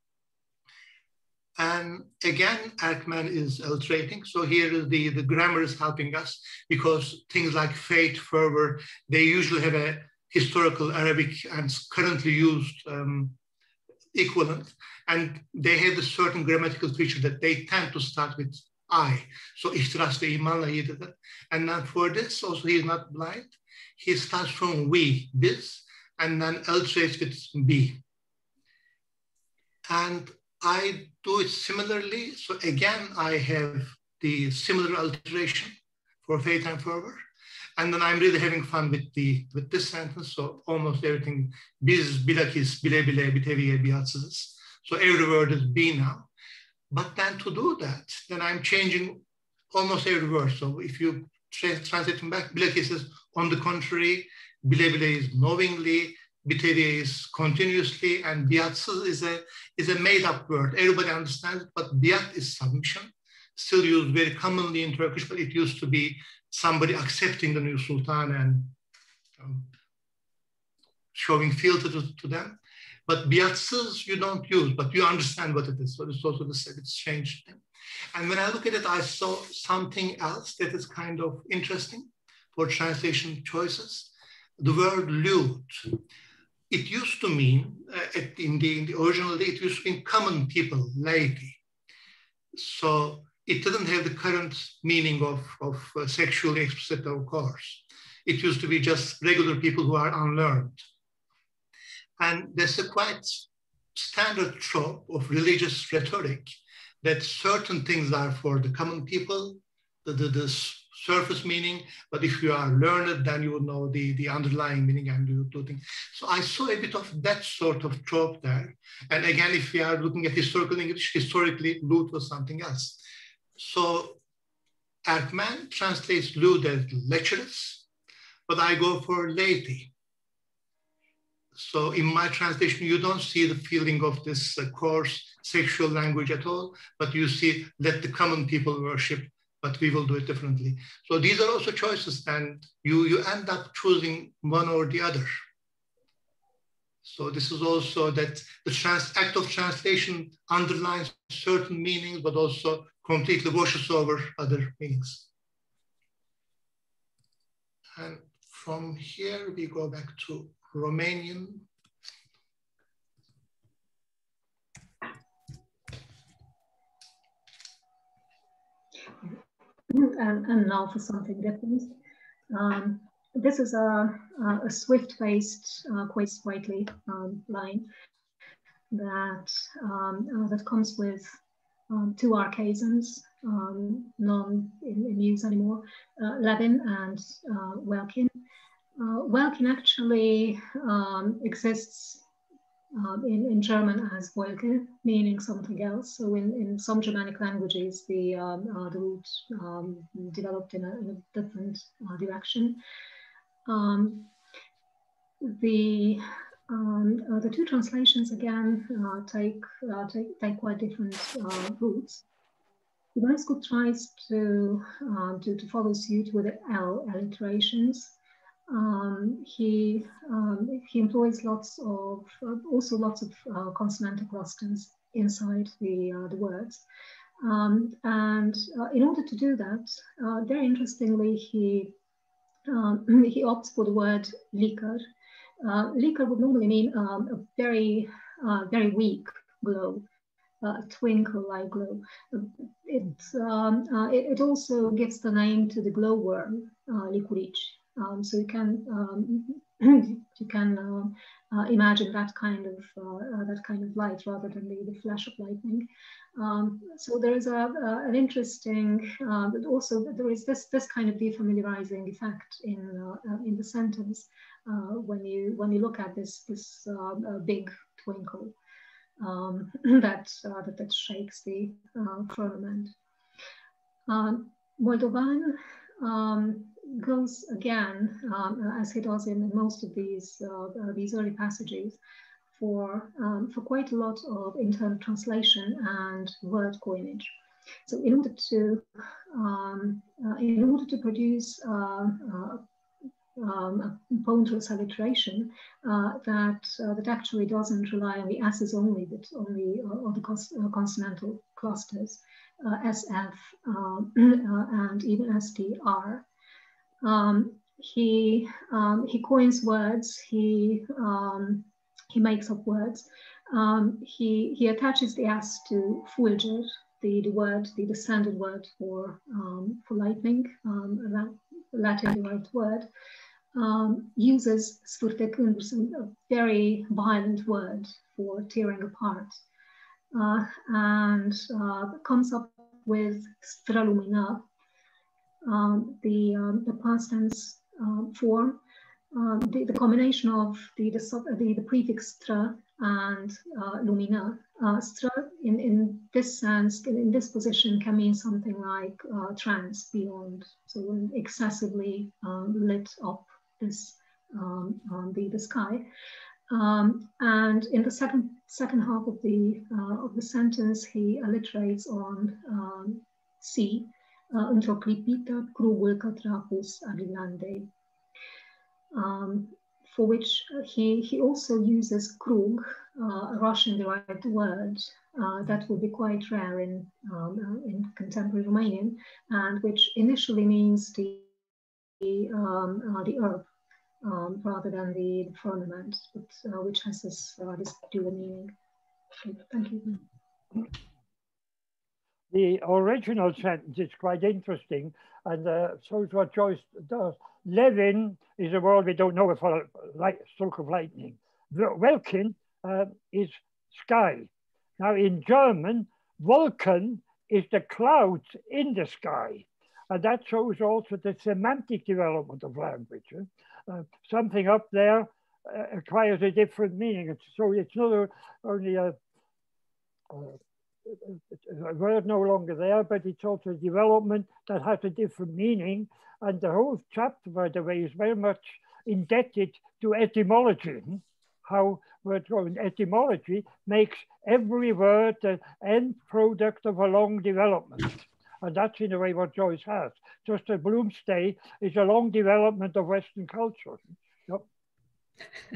And again, Erkmen is illustrating. So here is the, the grammar is helping us because things like faith, fervor, they usually have a historical Arabic and currently used um, equivalent. And they have a certain grammatical feature that they tend to start with I. So ihtiras ve imanla he did. And then for this, also he's not blind. He starts from we, this, and then illustrates with B. And I do it similarly. So again, I have the similar alteration for faith and fervor. And then I'm really having fun with the with this sentence. So almost everything biz bilakis bile bile biteviye biatsızız. So every word is be now. But then to do that, then I'm changing almost every word. So if you tra- translate them back, bilakis says, on the contrary, bile bile is knowingly, biteviye is continuously, and biatsız is a, is a made up word. Everybody understands it, but biat is submission, still used very commonly in Turkish, but it used to be somebody accepting the new sultan and um, showing fealty to, to them. But biatsız you don't use, but you understand what it is. So it's also the same exchange thing. And when I look at it, I saw something else that is kind of interesting for translation choices. The word lute. It used to mean, uh, in, the, in the originally, it used to mean common people, laity. So it didn't have the current meaning of, of uh, sexually explicit, of course. It used to be just regular people who are unlearned. And there's a quite standard trope of religious rhetoric that certain things are for the common people, the, the, the surface meaning, but if you are learned, then you will know the, the underlying meaning and you do things. So I saw a bit of that sort of trope there. And again, if we are looking at historical English, historically, lute was something else. So Erkmen translates lewd as lecherous, but I go for laity. So in my translation, you don't see the feeling of this uh, coarse sexual language at all, but you see let the common people worship, but we will do it differently. So these are also choices and you, you end up choosing one or the other. So this is also that the trans act of translation underlines certain meanings, but also completely washes over other meanings. And from here, we go back to Romanian. And, and now for something different. Um, this is a, a Swift-based uh, Quace Whiteley um, line that um, uh, that comes with um, two archaisms, um, non in, in, use anymore, uh, Levin and uh, Welkin. Uh, Welkin actually um, exists um, in, in German as Wolke, meaning something else. So in, in some Germanic languages, the, um, uh, the root um, developed in a, in a different uh, direction. Um, the um, uh, the two translations again uh, take, uh, take, take quite different uh, routes. Ivănescu tries to, uh, to, to follow suit with the L alliterations. Um, he, um, he employs lots of, uh, also lots of consonantal clusters inside the, the words. Um, and in order to do that, very interestingly, he, um, he opts for the word liquor, uh, liquor would normally mean um, a very, uh, very weak glow, uh, a twinkle-like glow. It, um, uh, it, it, also gives the name to the glowworm, uh, Um, so you can um, you can uh, uh, imagine that kind of uh, that kind of light rather than the, the flash of lightning. Um, so there is a, an interesting, but also there is this this kind of defamiliarizing effect in in the sentence. Uh, when you when you look at this this uh, uh, big twinkle um, that, that, that shakes the firmament. Um, Moldovan um, goes again, um, as he does in most of these these early passages, for um, for quite a lot of internal translation and word coinage. So in order to um, uh, in order to produce uh, uh, um, pointless alliteration uh, that uh, that actually doesn't rely on the S's only, but on the uh, the cons uh, consonantal clusters, uh, SF uh, and even STR. Um, he um, he coins words. He um, he makes up words. Um, he he attaches the S to fulger, the, the word, the, standard word for for lightning, that Latin derived word um, uses sfârtecându-se, a very violent word for tearing apart, uh, and uh, comes up with stralumina, um, the, um, the past tense um, form, um, the, the, combination of the, the, the, prefix stra and uh, lumina. Uh, stra, in, in this sense, in this position, can mean something like uh, trans, beyond, so excessively um, lit up this um, on the, the sky. Um, and in the second second half of the uh, of the sentence, he alliterates on um, C, uh, într-o clipită, crugul către apus Um, for which he, he also uses krug, uh, a Russian-derived word uh, that would be quite rare in, um, in contemporary Romanian, and which initially means the, the, um, uh, the herb um, rather than the, the firmament, but uh, which has this, uh, this dual meaning. Thank you. The original sentence is quite interesting, and uh, so is what Joyce does. Levin is a word we don't know if a light, stroke of lightning. Welkin uh, is sky. Now in German, Wolken is the clouds in the sky. And that shows also the semantic development of language. Uh, something up there uh, acquires a different meaning. So it's not only a, a word no longer there, but it's also a development that has a different meaning. And the whole chapter, by the way, is very much indebted to etymology how word. Etymology makes every word the end product of a long development. And that's in a way what Joyce has. Just as Bloomsday is a long development of Western culture. Yep.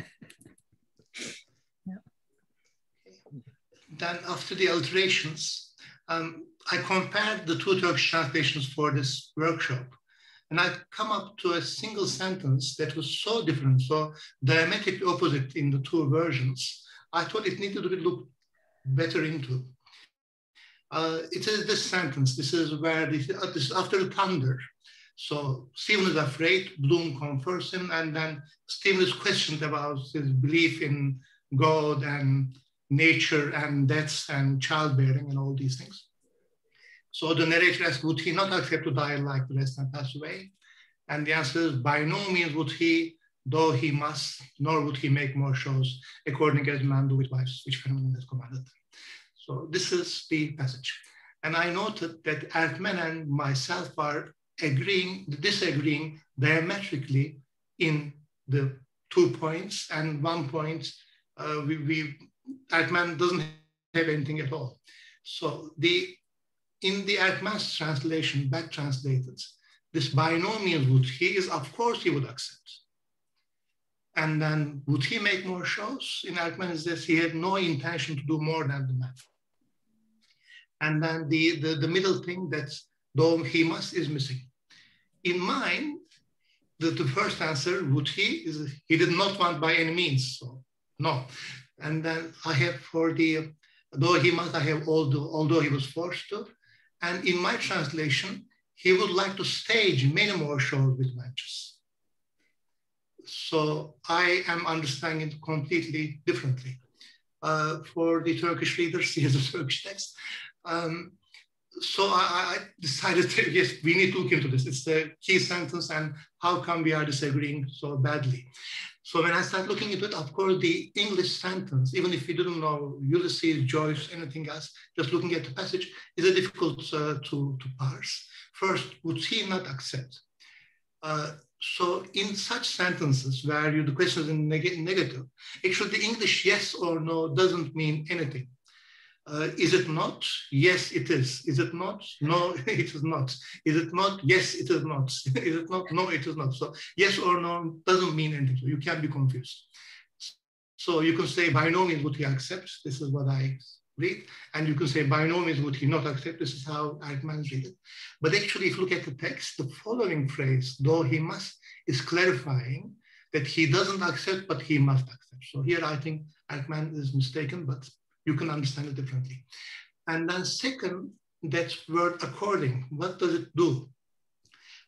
Then after the alterations, um, I compared the two Turkish translations for this workshop. And I come up to a single sentence that was so different, so diametrically opposite in the two versions. I thought it needed to be looked better into. Uh, it is this sentence. This is where this, uh, this is after the thunder. So Stephen is afraid, Bloom comforts him, and then Stephen is questioned about his belief in God and nature and deaths and childbearing and all these things. So the narrator asks, would he not accept to die like the rest and pass away? And the answer is, by no means would he, though he must, nor would he make more shows, according as man do with wives, which phenomenon is commanded. So this is the passage. And I noted that Erkmen and myself are agreeing, disagreeing diametrically in the two points, and one point, uh, we, we Erkmen doesn't have anything at all. So the in the Erkmen's translation, back translated, this by no means would he is, of course he would accept. And then would he make more shows? In Erkmen is this, he had no intention to do more than the math. And then the, the, the middle thing that though he must is missing. In mine, the, the first answer, would he, is he did not want by any means, so no. And then I have for the, though he must, I have although, although he was forced to, and in my translation, he would like to stage many more shows with matches. So I am understanding it completely differently. Uh, for the Turkish readers, here's the Turkish text. Um, so I, I, decided to, yes, we need to look into this. It's the key sentence and how come we are disagreeing so badly. So when I started looking into it, of course, the English sentence, even if you didn't know Ulysses, Joyce, anything else, just looking at the passage is a difficult uh, to, to parse. First, would he not accept? Uh, so in such sentences where you, the question is in neg negative, actually the English yes or no doesn't mean anything. Uh, is it not? Yes, it is. Is it not? No, it is not. Is it not? Yes, it is not. is it not? No, it is not. So yes or no doesn't mean anything. So you can't be confused. So you can say by no means would he accept. This is what I read. And you can say by no means would he not accept. This is how Erkmen read it. But actually, if you look at the text, the following phrase, though he must, is clarifying that he doesn't accept, but he must accept. So here I think Erkmen is mistaken, but you can understand it differently. And then second, that word according, what does it do?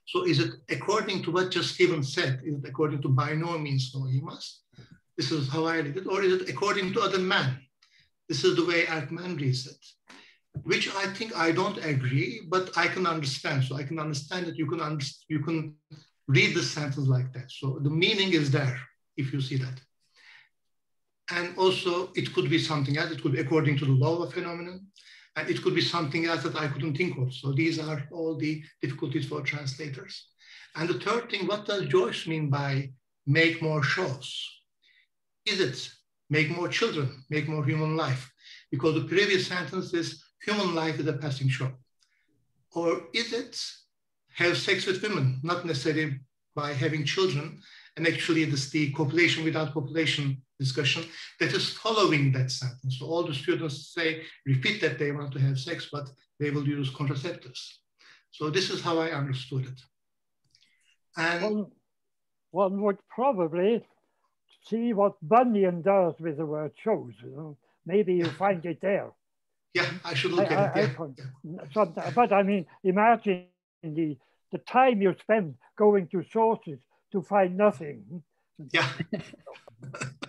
So is it according to what just Stephen said? Is it according to by no means no, he must? This is how I read it. Or is it according to other man? This is the way Erkmen reads it, which I think I don't agree, but I can understand. So I can understand that you can, you can read the sentence like that. So the meaning is there if you see that. And also it could be something else. It could be according to the law of phenomenon. And it could be something else that I couldn't think of. So these are all the difficulties for translators. And the third thing, what does Joyce mean by make more shows? Is it make more children, make more human life? Because the previous sentence is human life is a passing show. Or is it have sex with women, not necessarily by having children, and actually this the copulation without population discussion that is following that sentence. So all the students say, repeat that they want to have sex, but they will use contraceptives. So this is how I understood it. And one, one would probably see what Bunyan does with the word chose. You know? Maybe you find it there. Yeah, I should look I, at I, it. Yeah. yeah. but I mean, imagine the, the time you spend going to sources to find nothing. Yeah.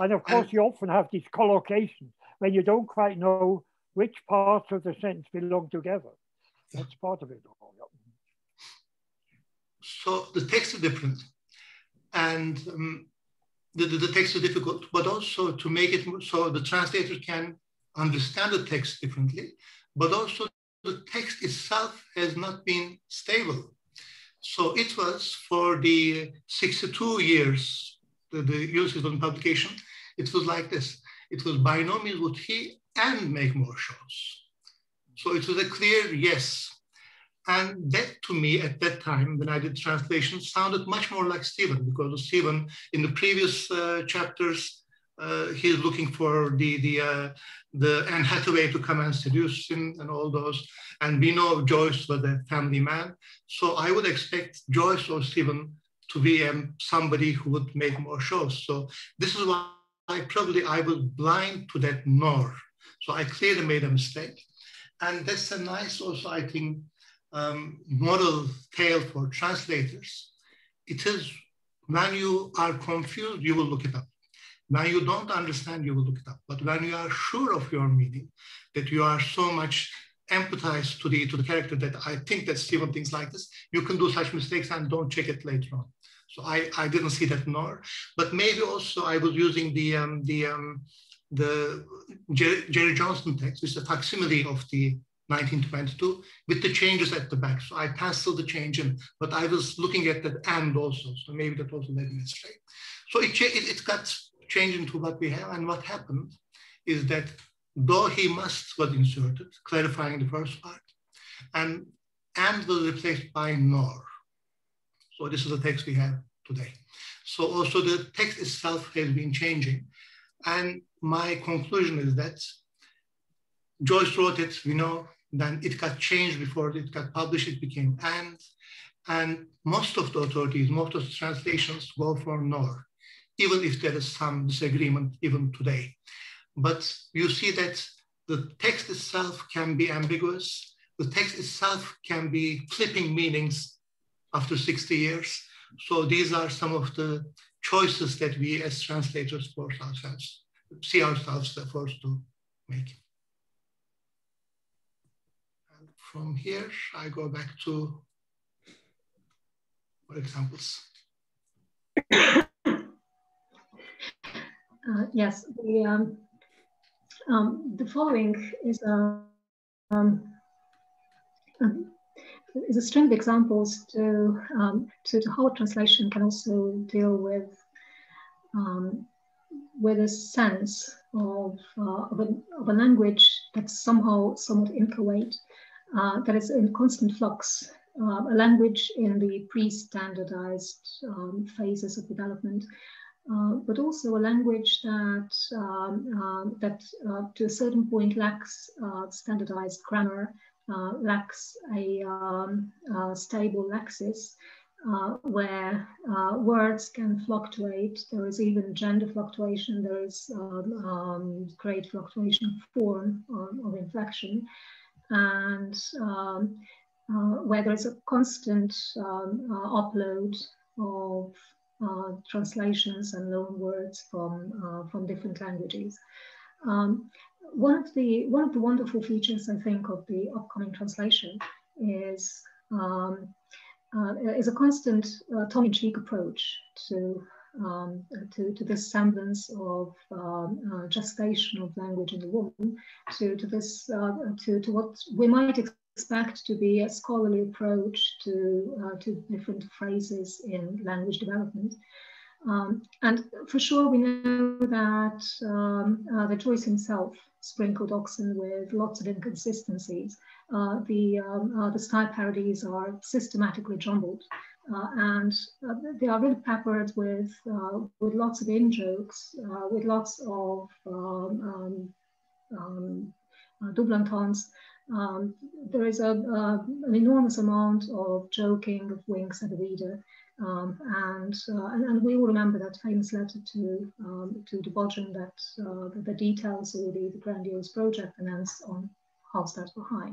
and of course, you often have these collocations when you don't quite know which parts of the sentence belong together. That's part of it. So the text is different. And um, the, the, the, text is difficult, but also to make it so the translator can understand the text differently, but also the text itself has not been stable. So it was for the 62 years, the, the Ulysses publication, it was like this. It was by no means would he and make more shows. So it was a clear yes. And that to me at that time, when I did translation, sounded much more like Stephen, because Stephen in the previous uh, chapters, uh, he's looking for the, the, uh, the Anne Hathaway to come and seduce him and all those. And we know Joyce was a family man. So I would expect Joyce or Stephen to be um, somebody who would make more shows. So this is why I probably I was blind to that nor. So I clearly made a mistake. And that's a nice also, I think, um, moral tale for translators. It is when you are confused, you will look it up. When you don't understand, you will look it up. But when you are sure of your meaning, that you are so much empathized to the to the character that I think that Stephen thinks like this, you can do such mistakes and don't check it later on. So I, I didn't see that nor, but maybe also I was using the um, the um, the Jeri, Johnson text, which is a facsimile of the 1922 with the changes at the back. So I penciled the change in, but I was looking at that and also. So maybe that also led me astray. So it, it, it got changed into what we have. And what happened is that though he must was inserted, clarifying the first part, and and was replaced by nor. So this is the text we have today. So also the text itself has been changing. And my conclusion is that Joyce wrote it, we know, then it got changed before it got published, it became and. And most of the authorities, most of the translations go for nor, even if there is some disagreement even today. But you see that the text itself can be ambiguous. The text itself can be flipping meanings after 60 years. So these are some of the choices that we as translators force ourselves, see ourselves forced to make. And from here, I go back to more examples. Uh, yes, the, um, um, the following is a, um, um is a string of examples to, um, to, to, how translation can also deal with um, with a sense of, uh, of, a, of, a, language that's somehow somewhat inchoate, uh, that is in constant flux, uh, a language in the pre-standardized um, phases of development, uh, but also a language that, um, uh, that uh, to a certain point lacks standardized grammar, lacks a, um, stable lexis, uh, where uh, words can fluctuate. There is even gender fluctuation. There is um, um, great fluctuation of form um, of inflection, and um, uh, where there is a constant um, upload of uh, translations and loan words from, uh, from different languages. Um, one of the one of the wonderful features I think of the upcoming translation is um, uh, is a constant uh, tongue-in-cheek approach to um, to, to this semblance of um, uh, gestation of language in the womb, to, to this uh, to, to what we might expect to be a scholarly approach to, uh, to different phrases in language development. Um, and for sure, we know that, um, uh, that Joyce himself sprinkled oxen with lots of inconsistencies. Uh, the, um, uh, the style parodies are systematically jumbled. Uh, and uh, they are really peppered with, uh, with lots of in-jokes, with lots of um, um, um double entendres. Um, there is a, an enormous amount of joking, of winks at the reader. Um, and, uh, and, and we all remember that famous letter to um, to Budgen that uh, the details all the, grandiose project announced on Hallstatt High.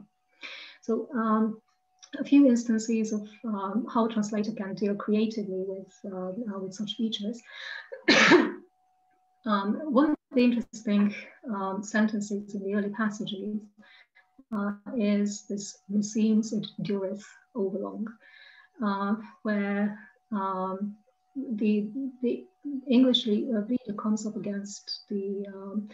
So um, a few instances of um, how a translator can deal creatively with uh, uh with such features. Um, one of the interesting um, sentences in the early passages uh, is this "meseems it dureth overlong," uh, where um, the the English reader comes up against the um,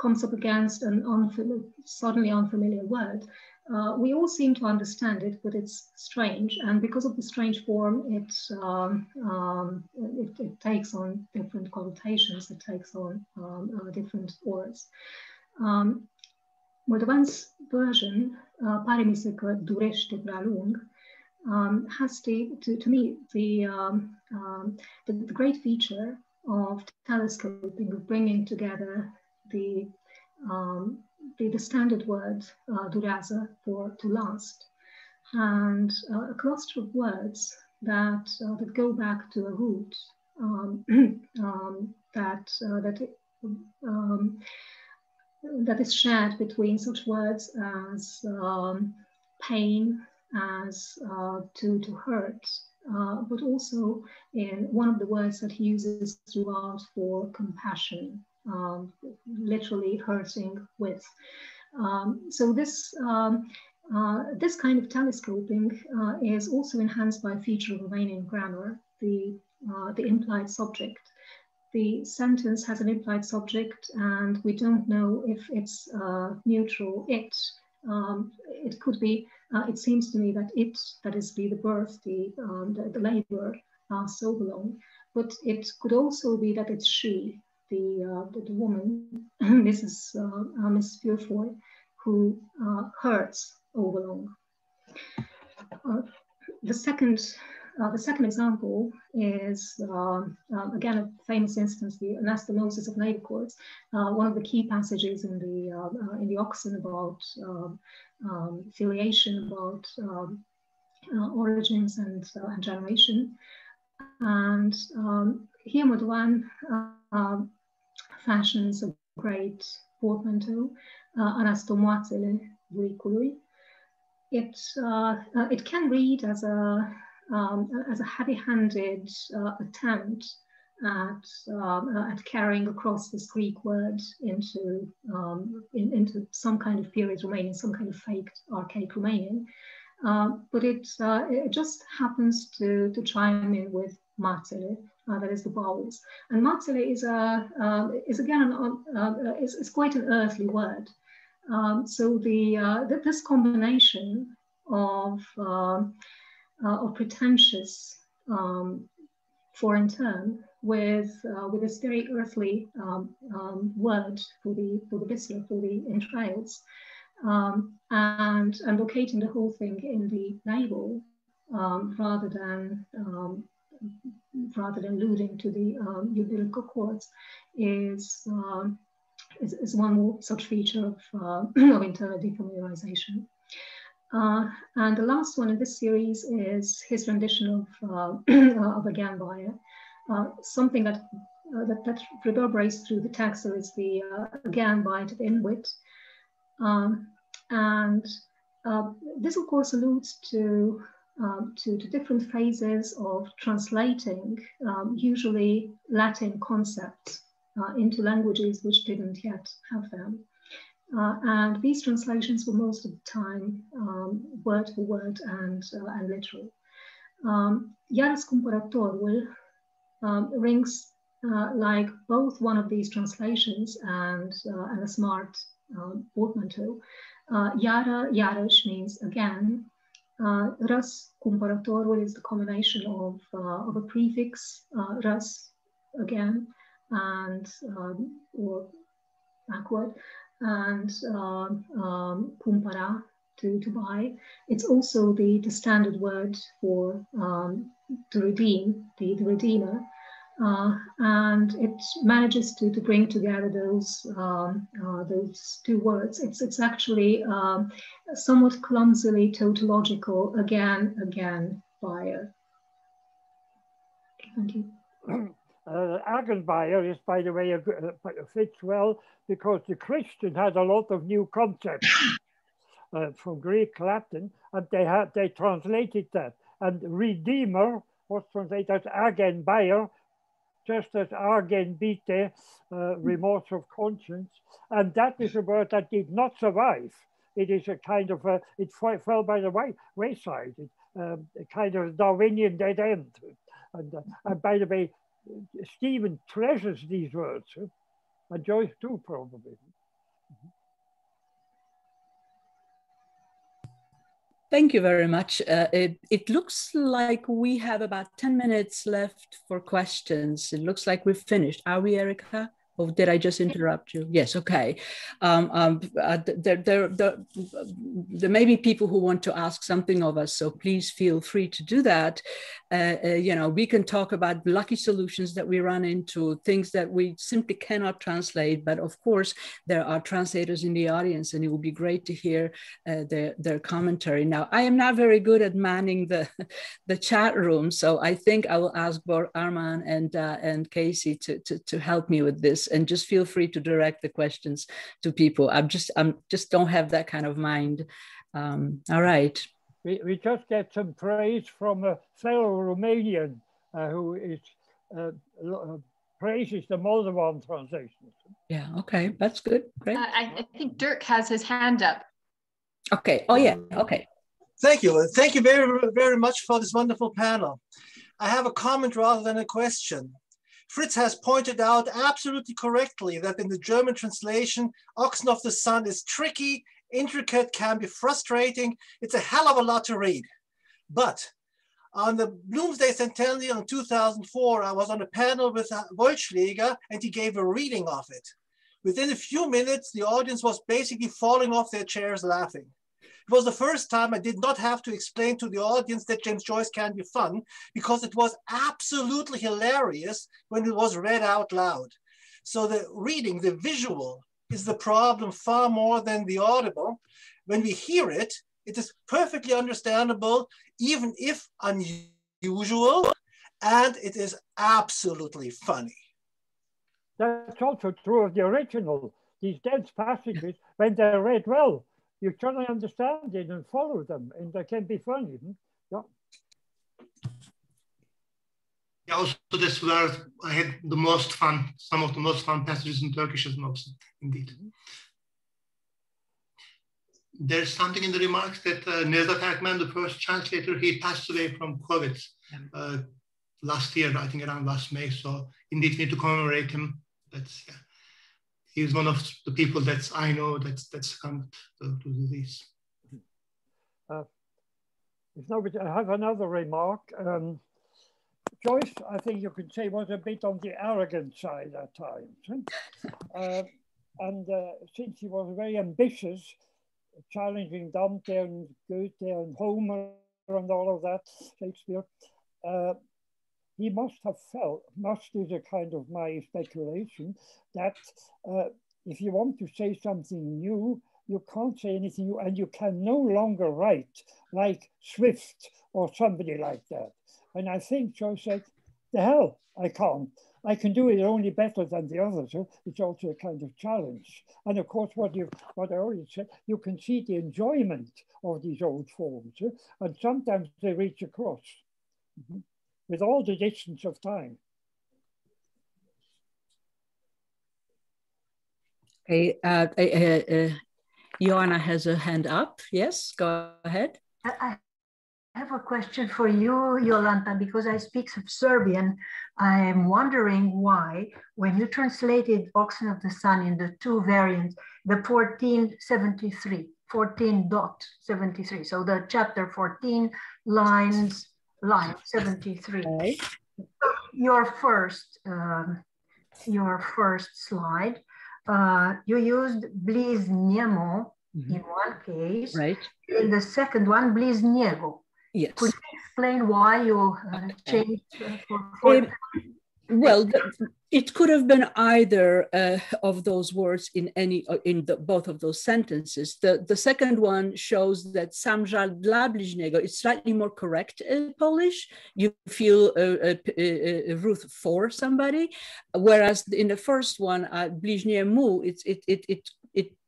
comes up against an unfamiliar, suddenly unfamiliar word. Uh, we all seem to understand it, but it's strange, and because of the strange form, it um, um, it, it, takes on different connotations. It takes on um, uh, different words. Um, Moldovan's version, uh, pare mi se că durește prea lung, um, has to, to, me, the, um, um, the, the, great feature of telescoping, of bringing together the, um, the, the, standard word uh, durează for to last, and uh, a cluster of words that, uh, that go back to a root um, um, that, uh, that, that is shared between such words as pain, as uh, to, to hurt, uh, but also in one of the words that he uses throughout for compassion, um, literally hurting with. Um, so this, um, uh, this kind of telescoping uh, is also enhanced by a feature of Romanian grammar, the, uh, the implied subject. The sentence has an implied subject and we don't know if it's uh, neutral it. Um, it could be uh, it seems to me that it, that is the, the birth, the, um, the, the, labor, uh, so belong. But it could also be that it's she, the, uh, the, the, woman, Mrs. Uh, uh, Mrs. Purefoy, who uh, hurts overlong. Uh, the second uh, the second example is, uh, uh, again, a famous instance, the anastomosis of navel. Uh, one of the key passages in the, uh, uh, in the Oxen about um, um, filiation, about um, origins and, and, generation. And um, here Moldovan fashions a great portmanteau, anastomoatele buricului. It, it can read as a um, as a heavy-handed uh, attempt at, um, uh, at carrying across this Greek word into, um, in, into some kind of period Romanian, some kind of faked archaic Romanian. Uh, but it, uh, it just happens to, to chime in with mațele, uh, that is the vowels. And mațele is, a, uh, is again, an, uh, is, is quite an earthly word. Um, so the, th this combination of um, uh, or pretentious um, foreign term with uh, with this very earthly um, um, word for the for the viscera, for the entrails, um, and and locating the whole thing in the navel um, rather than um, rather than alluding to the umbilical cords is, is, is one more such feature of, uh, of internal defamiliarization. Uh, and the last one in this series is his rendition of, uh, of Agenbuyer, uh, something that, uh, that, that, reverberates through the text. So it's the uh, Agenbite of Inwit. Um, and uh, this, of course, alludes to, um, to, to, different phases of translating um, usually Latin concepts uh, into languages which didn't yet have them. Uh, and these translations were most of the time um, word for word and, uh, and literal. Um, Iarăși cumpărătorul um, rings uh, like both one of these translations and, uh, and a smart um, portmanteau. Uh, Yara, Yarosh means again. Uh, Ras cumpărătorul is the combination of, of a prefix, ras again, and um, or backward, and um, um, cumpăra to, to buy. It's also the, the standard word for um, to redeem, the, the redeemer. Uh, and it manages to, to bring together those um, uh, those two words. It's it's actually um, somewhat clumsily tautological again again buyer. Thank you. Uh, Agenbuyer is, by the way, a, uh, fits well because the Christian had a lot of new concepts uh, from Greek, Latin, and they had they translated that. And Redeemer was translated as Agenbuyer, just as Agenbite, uh, remorse of conscience. And that is a word that did not survive. It is a kind of, a, it fell by the way, wayside, it, um, a kind of Darwinian dead end. And, uh, and by the way, Stephen treasures these words, and Joyce too, probably. Thank you very much. Uh, it, it looks like we have about 10 minutes left for questions. It looks like we've finished. Are we, Erika? Or did I just interrupt you? Yes, okay. Um, um, uh, there, there, there, there may be people who want to ask something of us, so please feel free to do that. Uh, uh, you know, we can talk about lucky solutions that we run into, things that we simply cannot translate. But of course, there are translators in the audience, and it would be great to hear uh, their, their commentary. Now, I am not very good at manning the, the chat room, so I think I will ask Bor Armağan and, uh, and Casey to, to, to help me with this and just feel free to direct the questions to people. I'm just I'm just don't have that kind of mind. Um, all right. We, we just get some praise from a fellow Romanian uh, who is uh, uh praises the Moldovan translation. Yeah. Okay, that's good. Great. Uh, I, I think Dirk has his hand up. Okay. Oh yeah. Okay. Thank you. Thank you very, very much for this wonderful panel. I have a comment rather than a question. Fritz has pointed out absolutely correctly that in the German translation, Oxen of the Sun is tricky, intricate, can be frustrating. It's a hell of a lot to read. But on the Bloomsday Centennial in 2004, I was on a panel with uh, Wollschläger and he gave a reading of it. Within a few minutes, the audience was basically falling off their chairs laughing. It was the first time I did not have to explain to the audience that James Joyce can be fun because it was absolutely hilarious when it was read out loud. So the reading, the visual is the problem far more than the audible. When we hear it, it is perfectly understandable, even if unusual, and it is absolutely funny. That's also true of the original. These dense passages, when they're read well, you try to understand it and follow them, and they can be fun even. Yeah. Yeah, also this where I had the most fun, some of the most fun passages in Turkish as most, indeed. There's something in the remarks that uh, Nevzat Erkmen, the first translator, he passed away from COVID uh, last year, I think around last May. So indeed, we need to commemorate him. That's yeah he's one of the people that I know that's that's succumbed to, to disease. Uh, I have another remark. Um, Joyce, I think you could say, was a bit on the arrogant side at times. uh, and uh, since he was very ambitious, challenging Dante and Goethe and Homer and all of that, Shakespeare, uh, he must have felt, must is a kind of my speculation, that uh, if you want to say something new, you can't say anything new and you can no longer write like Swift or somebody like that. And I think Joe said, the hell, I can't. I can do it only better than the others. So it's also a kind of challenge. And of course, what you what I already said, you can see the enjoyment of these old forms, and sometimes they reach across. Mm -hmm with all the distance of time. Okay, uh, uh, uh, Joanna has a hand up. Yes, go ahead. I have a question for you, Jolanta, because I speak Serbian. I am wondering why, when you translated Oxen of the Sun in the two variants, the 1473, 14.73, so the chapter 14 lines line 73. Okay. Your first, um, your first slide. uh, you used bliźniemu mm -hmm. in one case. Right. In the second one, bliźniego. Yes. Could you explain why you uh, changed uh, for, for it, well, it could have been either uh, of those words in any uh, in the, both of those sentences. The the second one shows that sam żal dla bliźniego is slightly more correct in Polish. You feel uh, Ruth for somebody, whereas in the first one, uh, bliźniemu, it it it it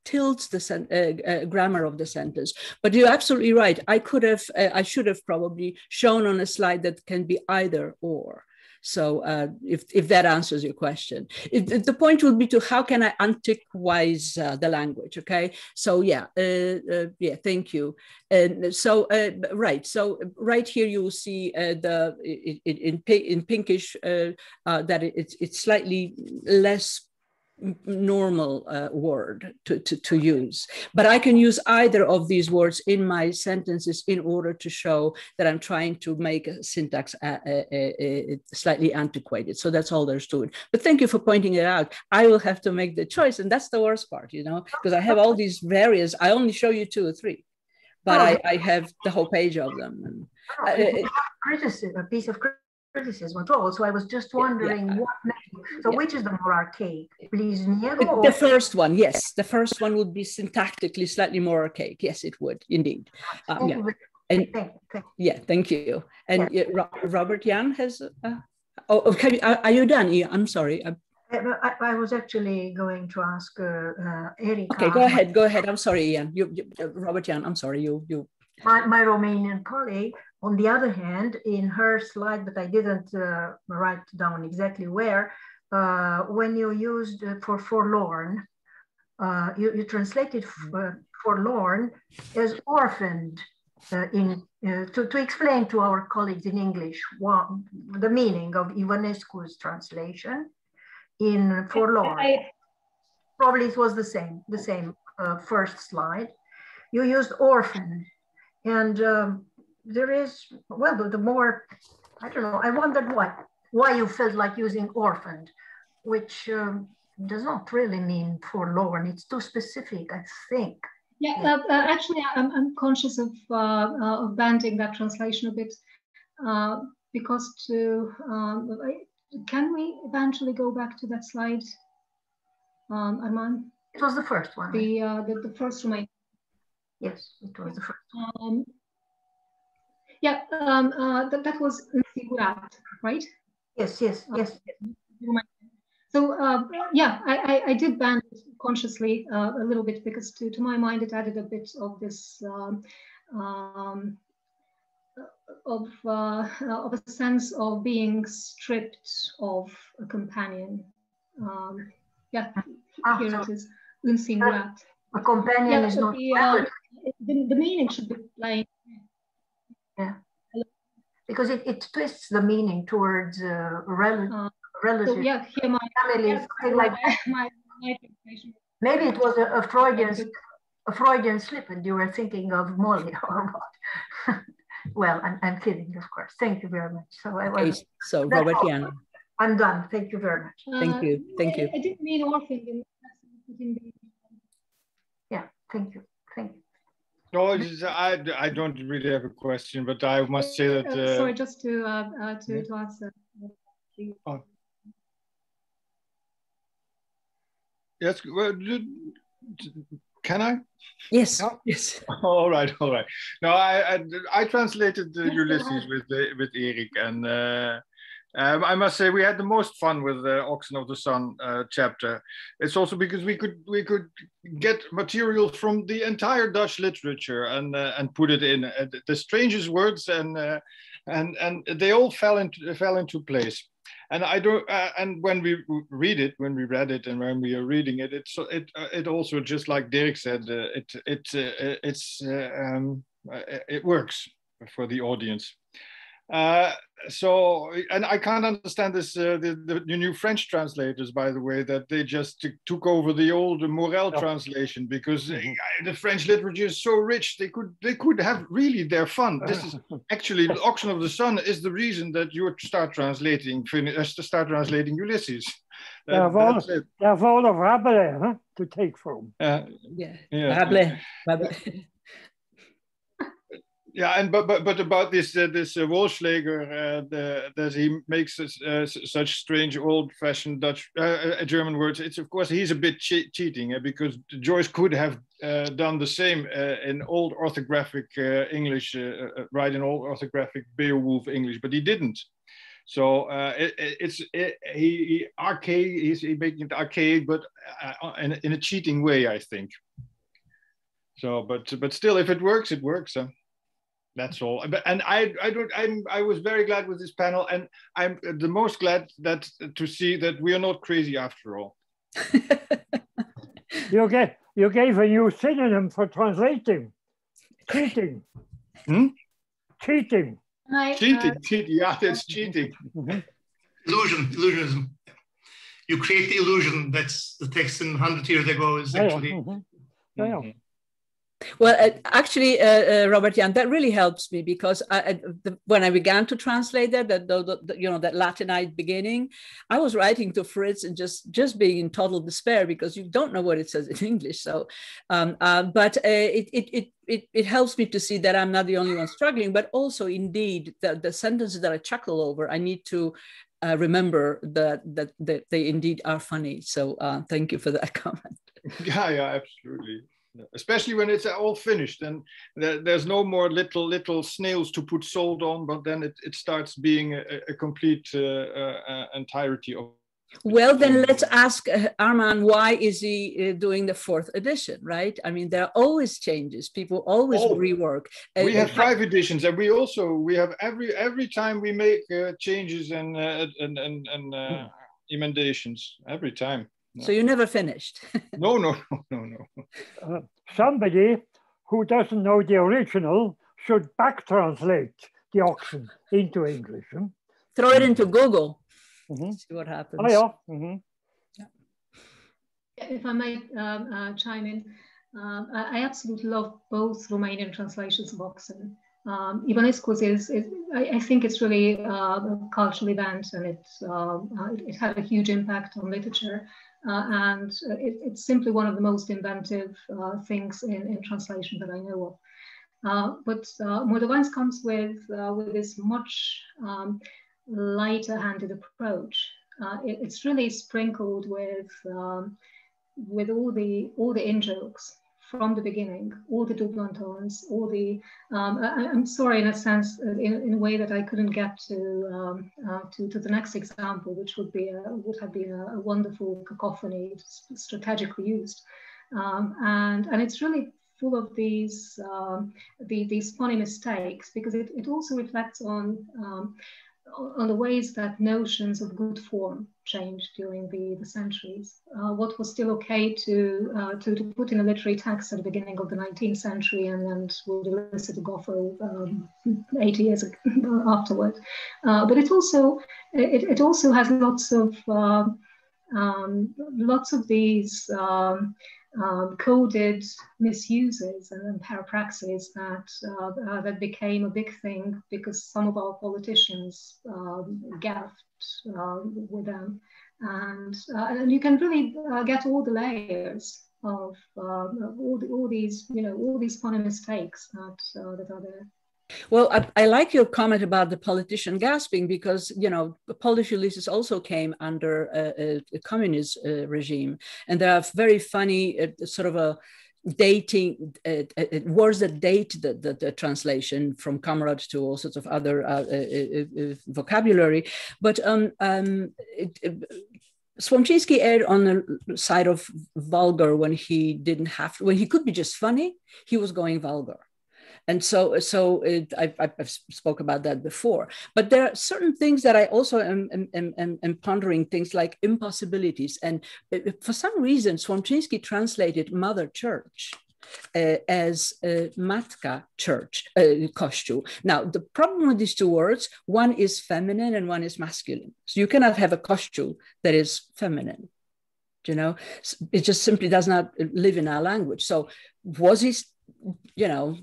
tilts the uh, uh, grammar of the sentence. But you're absolutely right. I could have, uh, I should have probably shown on a slide that can be either or. So uh, if, if that answers your question, it, the point would be to how can I antiquise uh, the language? Okay, so yeah, uh, yeah, thank you. And so right, so right here you will see the in, in, in pinkish that it, it's it's slightly less normal uh, word to, to, to, use. But I can use either of these words in my sentences in order to show that I'm trying to make a syntax uh, uh, slightly antiquated. So that's all there's to it. But thank you for pointing it out. I will have to make the choice. And that's the worst part, you know, because I have all these various, I only show you two or three, but I, I have the whole page of them. And, uh, criticism, a piece of criticism at all. So I was just wondering yeah. what so yeah. which is the more archaic? Please The, the first one, yes. The first one would be syntactically slightly more archaic. Yes, it would indeed. Um, yeah. And thank, thank. yeah, thank you. And yeah. Robert Jan has. Uh, oh, okay. Are, are you done? I'm sorry. I, I, I, was actually going to ask uh, uh, Erika. Okay, go ahead. Go ahead. I'm sorry, Ian. You, you, uh, Robert Jan. I'm sorry. You, you. My, my Romanian colleague on the other hand, in her slide, but I didn't uh, write down exactly where, uh, when you used uh, for forlorn, uh, you, you translated uh, forlorn as orphaned uh, in, to, to explain to our colleagues in English what, the meaning of Ivănescu's translation in forlorn. I, Probably it was the same, the same first slide. You used orphan and um, there is, well, the, the more, I don't know, I wondered why, why you felt like using orphaned, which um, does not really mean forlorn. It's too specific, I think. Yeah, uh, uh, actually, I'm, I'm conscious of, uh, uh of banding that translation a bit uh, because to, um, can we eventually go back to that slide, um, Armağan? It was the first one. The, uh, the, the first Romanian. Yes, it was the first one. Um, yeah, um, uh, that, that was Gurat, right? Yes, yes, yes. So uh, yeah, I, I, I, did ban it consciously uh, a little bit because to, to my mind it added a bit of this um, um, of uh, of a sense of being stripped of a companion. Um, yeah, ah, here so it is, Unsingurat. A companion yeah, is not. The, uh, the, the meaning should be like yeah. Because it, it twists the meaning towards uh, rel uh, relative so yeah, here my, family, something like my, my, Maybe it was a, a Freudian a Freudian slip and you were thinking of Molly or what. well, I'm, I'm kidding, of course. Thank you very much. So I was, okay, so Robert Jan. I'm done. Thank you very much. Uh, thank you. Thank you. I, I didn't mean orphan. Yeah. Thank you. No, I, I don't really have a question, but I must say that. Uh, Sorry, just to uh, uh, to, yeah. to answer. Oh. Yes. Well, can I? Yes. No? Yes. all right. All right. No, I I, I translated Ulysses with with Erik, and uh, um, I must say we had the most fun with the Oxen of the Sun uh, chapter. It's also because we could we could get material from the entire Dutch literature and uh, and put it in uh, the strangest words and uh, and and they all fell into fell into place. And I don't uh, and when we read it, when we read it, and when we are reading it, it's it uh, it also just like Dirk said, it it it's um, it works for the audience. Uh, so, and I can't understand this, uh, the, the, the, new French translators, by the way, that they just took over the old Morel yeah. translation because mm-hmm. the French literature is so rich. They could, they could have really their fun. This is actually the Oxen of the Sun is the reason that you start translating, uh, start translating Ulysses. That, they, have all, they have all of Rabelais huh, to take from. Uh, yeah. yeah, Rabelais. Rabelais yeah, and but but but about this uh, this uh, uh, the, that he makes uh, such strange old-fashioned Dutch uh, uh, German words. It's of course he's a bit che cheating uh, because Joyce could have done the same in old orthographic English, write in old orthographic Beowulf English, but he didn't. So it, it's it, he, he archaic. He's he making it archaic, but in, in a cheating way, I think. So, but but still, if it works, it works. Huh? That's all. And i i don't i'm i was very glad with this panel and i'm the most glad that to see that we are not crazy after all. You get you gave a new synonym for translating. Cheating. Hmm? cheating. Cheating uh, cheating. Yeah that's cheating. Mm-hmm. illusion illusionism. You create the illusion that's the text in 100 years ago is actually mm -hmm. yeah, yeah. Well, uh, actually, uh, uh, Robert Jan, that really helps me because I, the, when I began to translate that, that the, the, you know that Latinized beginning, I was writing to Fritz and just just being in total despair because you don't know what it says in English. So, um, uh, but uh, it, it it it it helps me to see that I'm not the only one struggling, but also indeed the the sentences that I chuckle over, I need to uh, remember that, that that they indeed are funny. So thank you for that comment. Yeah, yeah, absolutely especially when it's all finished and there's no more little little snails to put salt on but then it, it starts being a, a complete uh, uh, uh entirety of well then let's ask uh, Armağan why is he uh, doing the fourth edition right? I mean there are always changes. People always oh, rework. We have five editions and we also we have every every time we make changes and and and, and hmm. emendations every time so you never finished. no, no, no, no, no. Uh, somebody who doesn't know the original should back translate the Oxen into English. Hmm? Throw it into Google. Mm -hmm. See what happens. Oh, yeah. Mm -hmm. If I may um, uh, chime in, uh, I absolutely love both Romanian translations of Oxen. Um, Ivănescu's is, is I, I, think it's really uh, a cultural event and it, uh, it had a huge impact on literature. Uh, and it, it's simply one of the most inventive uh, things in, in, translation that I know of. Uh, but uh, comes with, uh, with this much um, lighter-handed approach. Uh, it, it's really sprinkled with, um, with all the, all the in-jokes from the beginning, all the double entendres, all the, um, I, am sorry in a sense, uh, in, in, a way that I couldn't get to, um, uh, to, to the next example, which would be a, would have been a, a wonderful cacophony strategically used. Um, and, and it's really full of these, um, the, these funny mistakes because it, it also reflects on um, on the ways that notions of good form changed during the, the centuries. Uh, what was still okay to, uh, to, to, put in a literary text at the beginning of the 19th century and, then would elicit a guffaw um, 80 years afterward. Uh, but it also, it, it also has lots of, um, um lots of these um, um, coded misuses and parapraxis that uh, uh, that became a big thing because some of our politicians um, gaffed uh, with them, and uh, and you can really uh, get all the layers of um, all, the, all these you know all these funny mistakes that that are there. Well, I, I, like your comment about the politician gasping because, you know, Polish Ulysses also came under a, a communist uh, regime. And there are very funny uh, sort of a dating uh, uh, uh words that date the, the, the, translation from comrade to all sorts of other uh, vocabulary. But um, um, it, it, aired on the side of vulgar when he didn't have to, when he could be just funny, he was going vulgar and so so it, I, have spoke about that before but there are certain things that i also am, am, am, am pondering things like impossibilities and for some reason Słomczyński translated mother church uh, as a matka church uh. Now, the problem with these two words, one is feminine and one is masculine. So you cannot have a kościół that is feminine. You know, it just simply does not live in our language. So was he you know,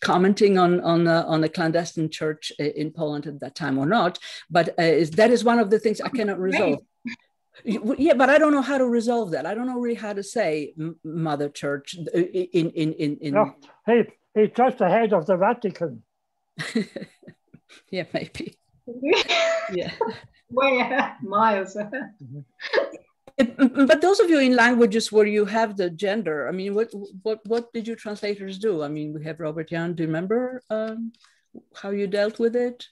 commenting on on uh, on the clandestine church in Poland at that time or not. But uh, that is one of the things I cannot resolve. Yeah, but I don't know how to resolve that. I don't know really how to say Mother Church uh, in in in. in... No, he he's just ahead of the Vatican. yeah, maybe. yeah, way miles. But those of you in languages where you have the gender, I mean, what what what did you translators do? I mean, we have Robert Jan. Do you remember um, how you dealt with it?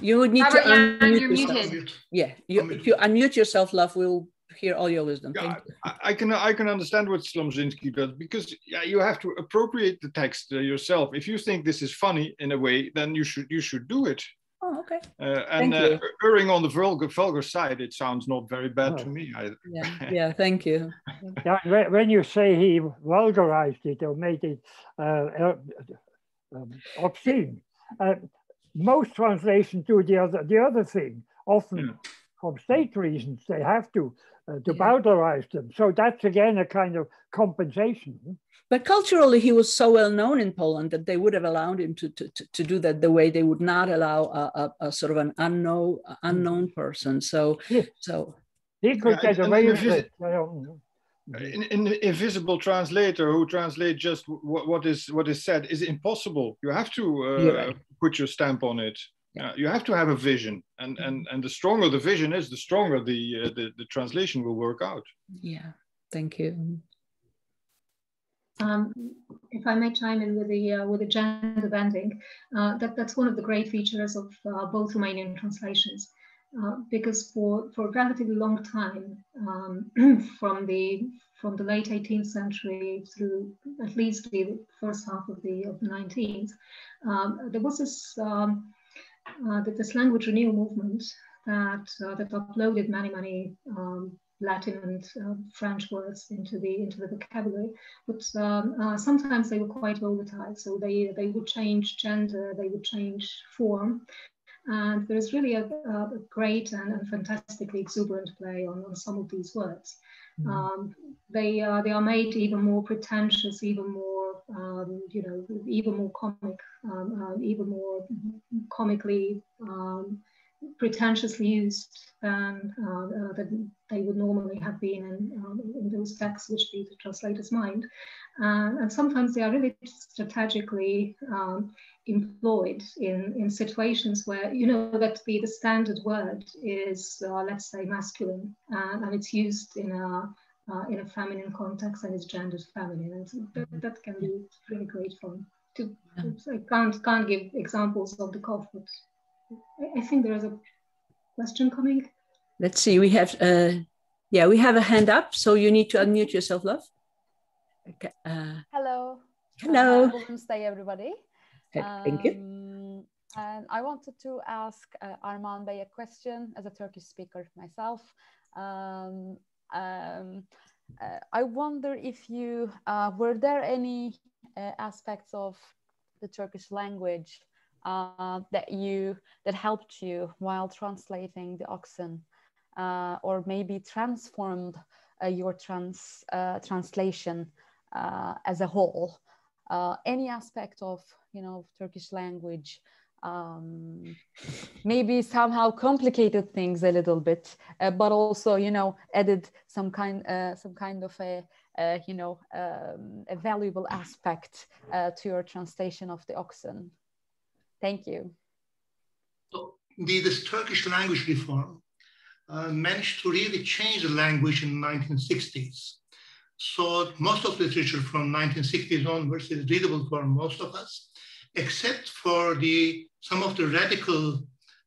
You would need Robert to unmute you're yourself. Muted. Yeah, you, if you unmute yourself, love, we'll hear all your wisdom. Yeah, I, I, can I can understand what Słomczyński does because yeah, you have to appropriate the text uh, yourself. If you think this is funny in a way, then you should you should do it. Oh, okay. Uh, and uh, erring on the vulgar vulgar side, it sounds not very bad oh. to me either. Yeah, yeah. Thank you. yeah, when you say he vulgarized it or made it uh, uh, um, obscene, uh, most translations do the other the other thing. Often, yeah. from state reasons, they have to uh, to yeah. them. So that's again a kind of compensation. But culturally, he was so well known in Poland that they would have allowed him to, to, to do that the way they would not allow a, a, a sort of an unknown unknown person. So yeah. so he could yeah, get away with it. An, an invisible translator who translates just what, what is what is said is impossible. You have to uh, right. put your stamp on it. Yeah, you have to have a vision, and and and the stronger the vision is, the stronger the uh, the, the translation will work out. Yeah, thank you. Um, if I may chime in with the uh, with the gender bending, uh, that that's one of the great features of uh, both Romanian translations, uh, because for for a relatively long time, um, from the from the late 18th century through at least the first half of the of the 19th, um, there was this uh, this language renewal movement that uh, that uploaded many many um, Latin and uh, French words into the into the vocabulary, but um, uh, sometimes they were quite volatile. So they they would change gender, they would change form, and there's really a, a great and, and, fantastically exuberant play on, on some of these words. Mm. Um, they uh, they are made even more pretentious, even more um, you know, even more comic, um, uh, even more comically um, pretentiously used than uh, uh, that they would normally have been in, um, in those texts which leave the translator's mind. Uh, and sometimes they are really strategically um, employed in, in situations where, you know, that the, the standard word is, uh, let's say, masculine, uh, and it's used in a, uh, in a feminine context and it's gendered feminine. And that, that can be really great fun. To, I can't, can't give examples of the cough, but I think there is a question coming. Let's see, we have, uh, yeah, we have a hand up, so you need to unmute yourself, love. Okay. Uh, hello. Hello. Uh, Wednesday, everybody. Thank you. Um, and I wanted to ask uh, Armağan Bey a question as a Turkish speaker myself. Um, um, uh, I wonder if you, uh, were there any uh, aspects of the Turkish language uh, that you that helped you while translating the Oxen, uh, or maybe transformed your trans translation as a whole. Uh, any aspect of you know Turkish language, um, maybe somehow complicated things a little bit, but also you know added some kind some kind of a you know um, a valuable aspect to your translation of the Oxen. Thank you. So the, this Turkish language reform uh, managed to really change the language in the 1960s. So most of the literature from 1960s onwards is readable for most of us, except for the some of the radical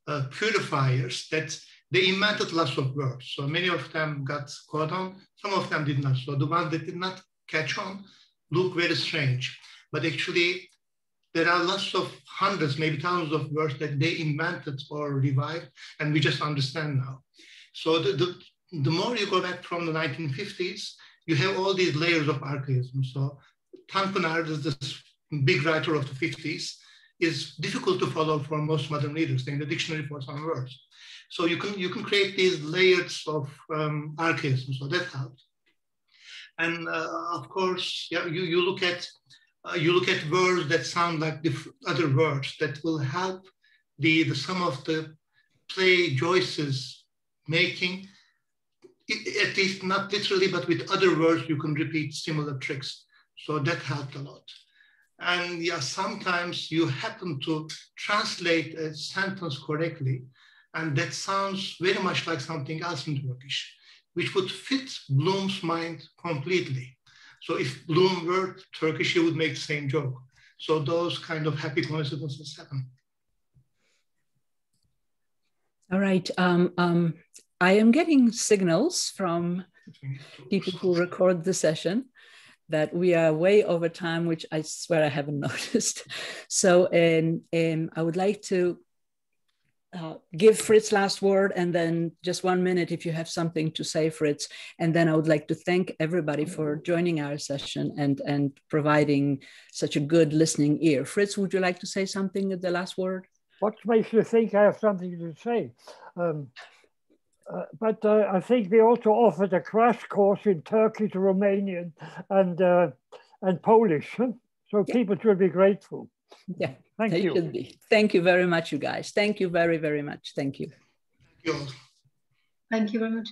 uh, purifiers that they invented lots of words. So many of them got caught on, some of them did not. So the ones that did not catch on look very strange. But actually, there are lots of hundreds, maybe thousands of words that they invented or revived, and we just understand now. So the, the, the more you go back from the 1950s, you have all these layers of archaism. So Tanpınar is this big writer of the 50s, is difficult to follow for most modern readers They in the dictionary for some words. So you can you can create these layers of um, archaism. So that helps. And uh, of course, yeah, you, you look at uh, you look at words that sound like other words that will help the, the some of the play Joyce's making, at least not literally, but with other words, you can repeat similar tricks. So that helped a lot. And yeah, sometimes you happen to translate a sentence correctly, and that sounds very much like something else in Turkish, which would fit Bloom's mind completely. So if Bloom were Turkish, he would make the same joke. So those kind of happy coincidences happen. All right. Um, um, I am getting signals from people who record the session that we are way over time, which I swear I haven't noticed. So, and, I would like to uh, give Fritz last word and then just one minute if you have something to say, Fritz. And then I would like to thank everybody for joining our session and, and providing such a good listening ear. Fritz, would you like to say something at the last word? What makes you think I have something to say? Um, uh, but uh, I think we also offered a crash course in Turkish, Romanian, and uh, and Polish. So yeah. people should be grateful. Yeah, thank they you. Should be. Thank you very much, you guys. Thank you very, very much. Thank you. Thank you. Thank you very much.